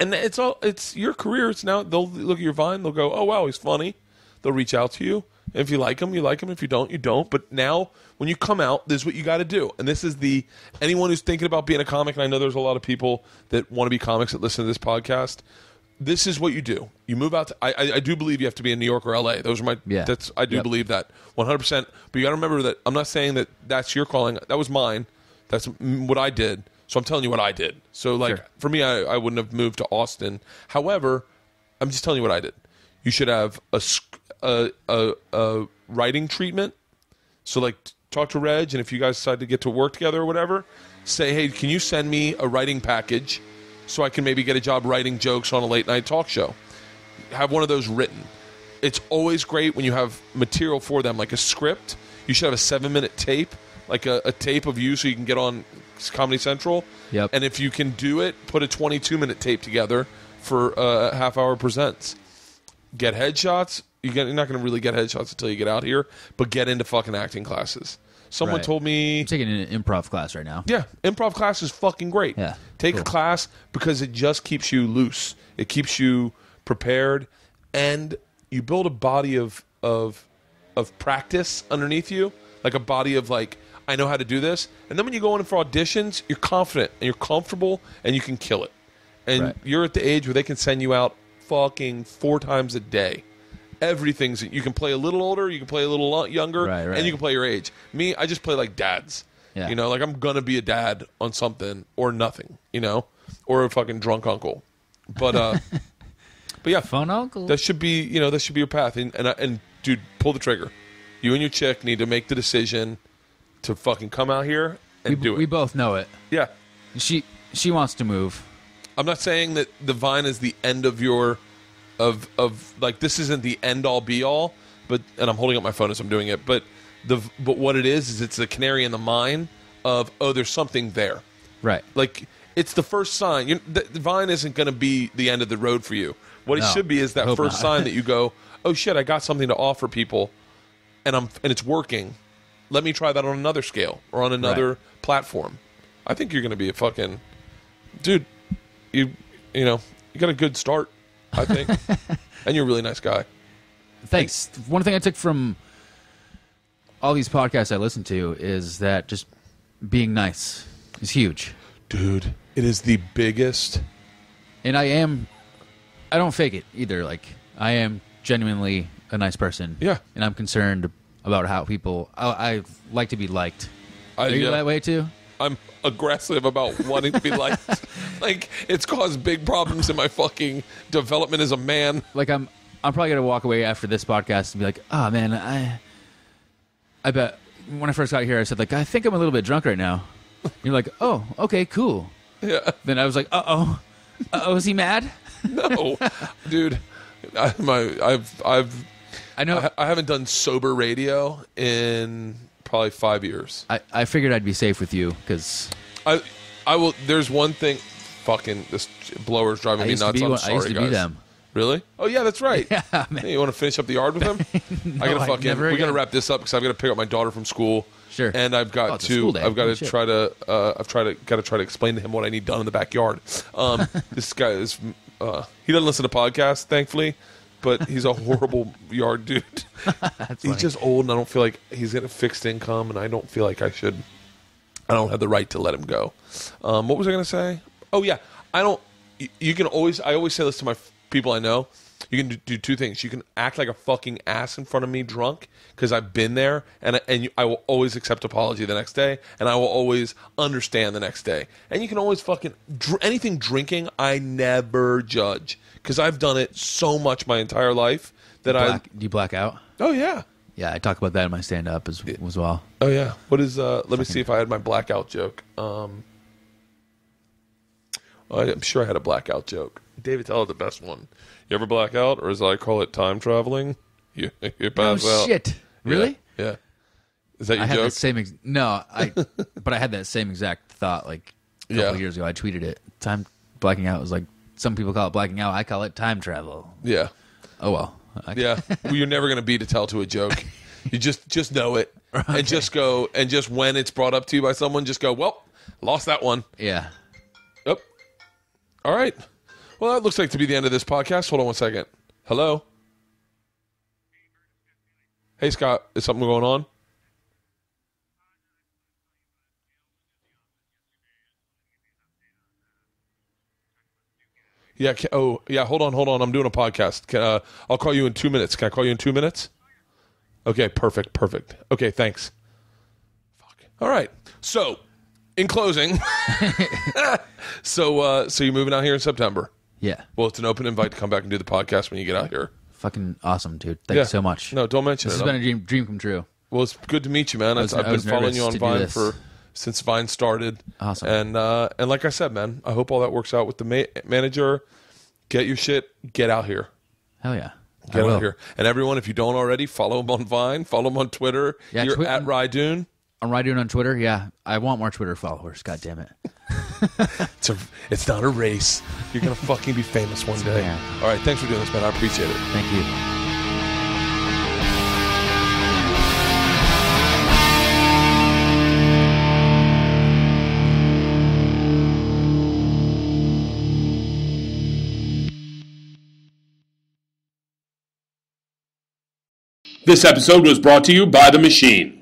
and it's all it's your career. It's now they'll look at your Vine, they'll go, oh wow, he's funny. They'll reach out to you. If you like them, you like them. If you don't, you don't. But now, when you come out, this is what you got to do. And this is the anyone who's thinking about being a comic. And I know there's a lot of people that want to be comics that listen to this podcast. This is what you do. You move out. To, I, I I do believe you have to be in New York or L.A. Those are my. Yeah. That's I do Yep. believe that 100. percent But you got to remember that I'm not saying that that's your calling. That was mine. That's what I did. So I'm telling you what I did. So like Sure. for me, I, I wouldn't have moved to Austin. However, I'm just telling you what I did. You should have a a, a, a writing treatment. So like talk to Reg, and if you guys decide to get to work together or whatever, say, hey, can you send me a writing package so I can maybe get a job writing jokes on a late night talk show? Have one of those written. It's always great when you have material for them, like a script. You should have a seven minute tape, like a, a tape of you, so you can get on Comedy Central. Yep. And if you can do it, put a 22 minute tape together for uh, a half hour presents get headshots. You get, you're not going to really get headshots until you get out here, but get into fucking acting classes. Someone Right. told me, I'm taking an improv class right now. yeah, improv class is fucking great. Yeah, take a class because it just keeps you loose. It keeps you prepared, and you build a body of of of practice underneath you, like a body of like I know how to do this. And then when you go in for auditions, you're confident and you're comfortable and you can kill it. And Right. you're at the age where they can send you out fucking four times a day. Everything's you can play a little older, you can play a little younger, Right, right. and you can play your age. Me, I just play like dads. Yeah. You know, like I'm gonna be a dad on something or nothing, you know, or a fucking drunk uncle. But uh, but yeah, Fun uncle. that should be you know that should be your path. And and, and dude, pull the trigger. You and your chick need to make the decision to fucking come out here and we, do it. we both know it. yeah, She she wants to move. I'm not saying that the vine is the end of your of of like this isn't the end all be all, but and I'm holding up my phone as I'm doing it, but the but what it is is it's the canary in the mine of oh there's something there. Right. Like it's the first sign. You, the, the vine isn't going to be the end of the road for you. What it should be is that first sign that you go, "Oh shit, I got something to offer people." And I'm and it's working. Let me try that on another scale or on another Right. platform. I think you're going to be a fucking dude. You you know, you got a good start, I think. and you're a really nice guy. Thanks. One thing I took from all these podcasts I listen to is that just being nice is huge. Dude, it is the biggest And I am I don't fake it either. Like I am genuinely a nice person. Yeah. And I'm concerned about how people I, I like to be liked. I, Are you yeah. that way too? I'm aggressive about wanting to be liked. like it's caused big problems in my fucking development as a man. Like I'm I'm probably gonna walk away after this podcast and be like, oh man, I I bet when I first got here, I said like I think I'm a little bit drunk right now. You're like, oh, okay, cool. Yeah. Then I was like, uh oh, uh oh, is he mad? No, dude. I, my, I've, I've, I know. I, I haven't done sober radio in probably five years. I, I figured I'd be safe with you because I, I will. There's one thing. Fucking this blower's driving I me used to nuts. be I'm one- I sorry, used to be guys. them. Really? Oh yeah, that's right. Yeah, man. Hey, you want to finish up the yard with him? I gotta fucking. never We gotta again. wrap this up because I've got to pick up my daughter from school. Sure. And I've got Oh, it's a to. school day. I've got Holy to shit. try to. Uh, I've tried to. Got to try to explain to him what I need done in the backyard. Um, this guy is. Uh, he doesn't listen to podcasts, thankfully, but he's a horrible yard dude. he's just old, and I don't feel like he's getting a fixed income, and I don't feel like I should. I don't have the right to let him go. Um, what was I going to say? Oh yeah, I don't. You, you can always. I always say this to my f- people I know. You can do, do two things. You can act like a fucking ass in front of me drunk because I've been there, and and you, I will always accept apology the next day, and I will always understand the next day. And you can always fucking dr- anything drinking. I never judge because I've done it so much my entire life that black, do you black out? Oh yeah. Yeah, I talk about that in my stand up as, as well. Oh yeah. What is uh let me see if I had my blackout joke. Um I'm sure I had a blackout joke. Dave Attell the best one. You ever black out or as I call it time traveling? You you Oh pass out. shit! Really? Yeah. yeah. Is that your I had joke? that same. Ex- no, I. but I had that same exact thought like a couple Yeah. years ago. I tweeted it. Time blacking out was like some people call it blacking out. I call it time travel. yeah. Oh well. I, Yeah. well, you're never gonna be to tell to a joke. You just just know it. And just go and just when it's brought up to you by someone, just go, Well, lost that one. Yeah. Yep. All right. Well, that looks like to be the end of this podcast. Hold on one second. Hello. Hey, Scott. Is something going on? Yeah. Can, oh, yeah. Hold on. Hold on. I'm doing a podcast. Can, uh, I'll call you in two minutes. Can I call you in two minutes? Okay. Perfect. Perfect. Okay. Thanks. Fuck. All right. So, in closing, so uh, so you're moving out here in September. Yeah. Well, it's an open invite to come back and do the podcast when you get out here. Fucking awesome, dude. Thanks Yeah. so much. No, don't mention this it. has been a dream, dream come true. well, it's good to meet you, man. was- I've I been was following nervous you on to do Vine this. for since Vine started. Awesome. And uh, and like I said, man, I hope all that works out with the ma- manager. Get your shit. Get out here. Hell yeah. Get out here. And everyone, if you don't already, follow him on Vine. Follow him on Twitter. Yeah, You're Twi- at Rydoon. I'm Ry Doon on Twitter. Yeah, I want more Twitter followers. God damn it. It's a, it's not a race. You're gonna fucking be famous one day. Yeah. All right, thanks for doing this, man. I appreciate it. Thank you. This episode was brought to you by The Machine.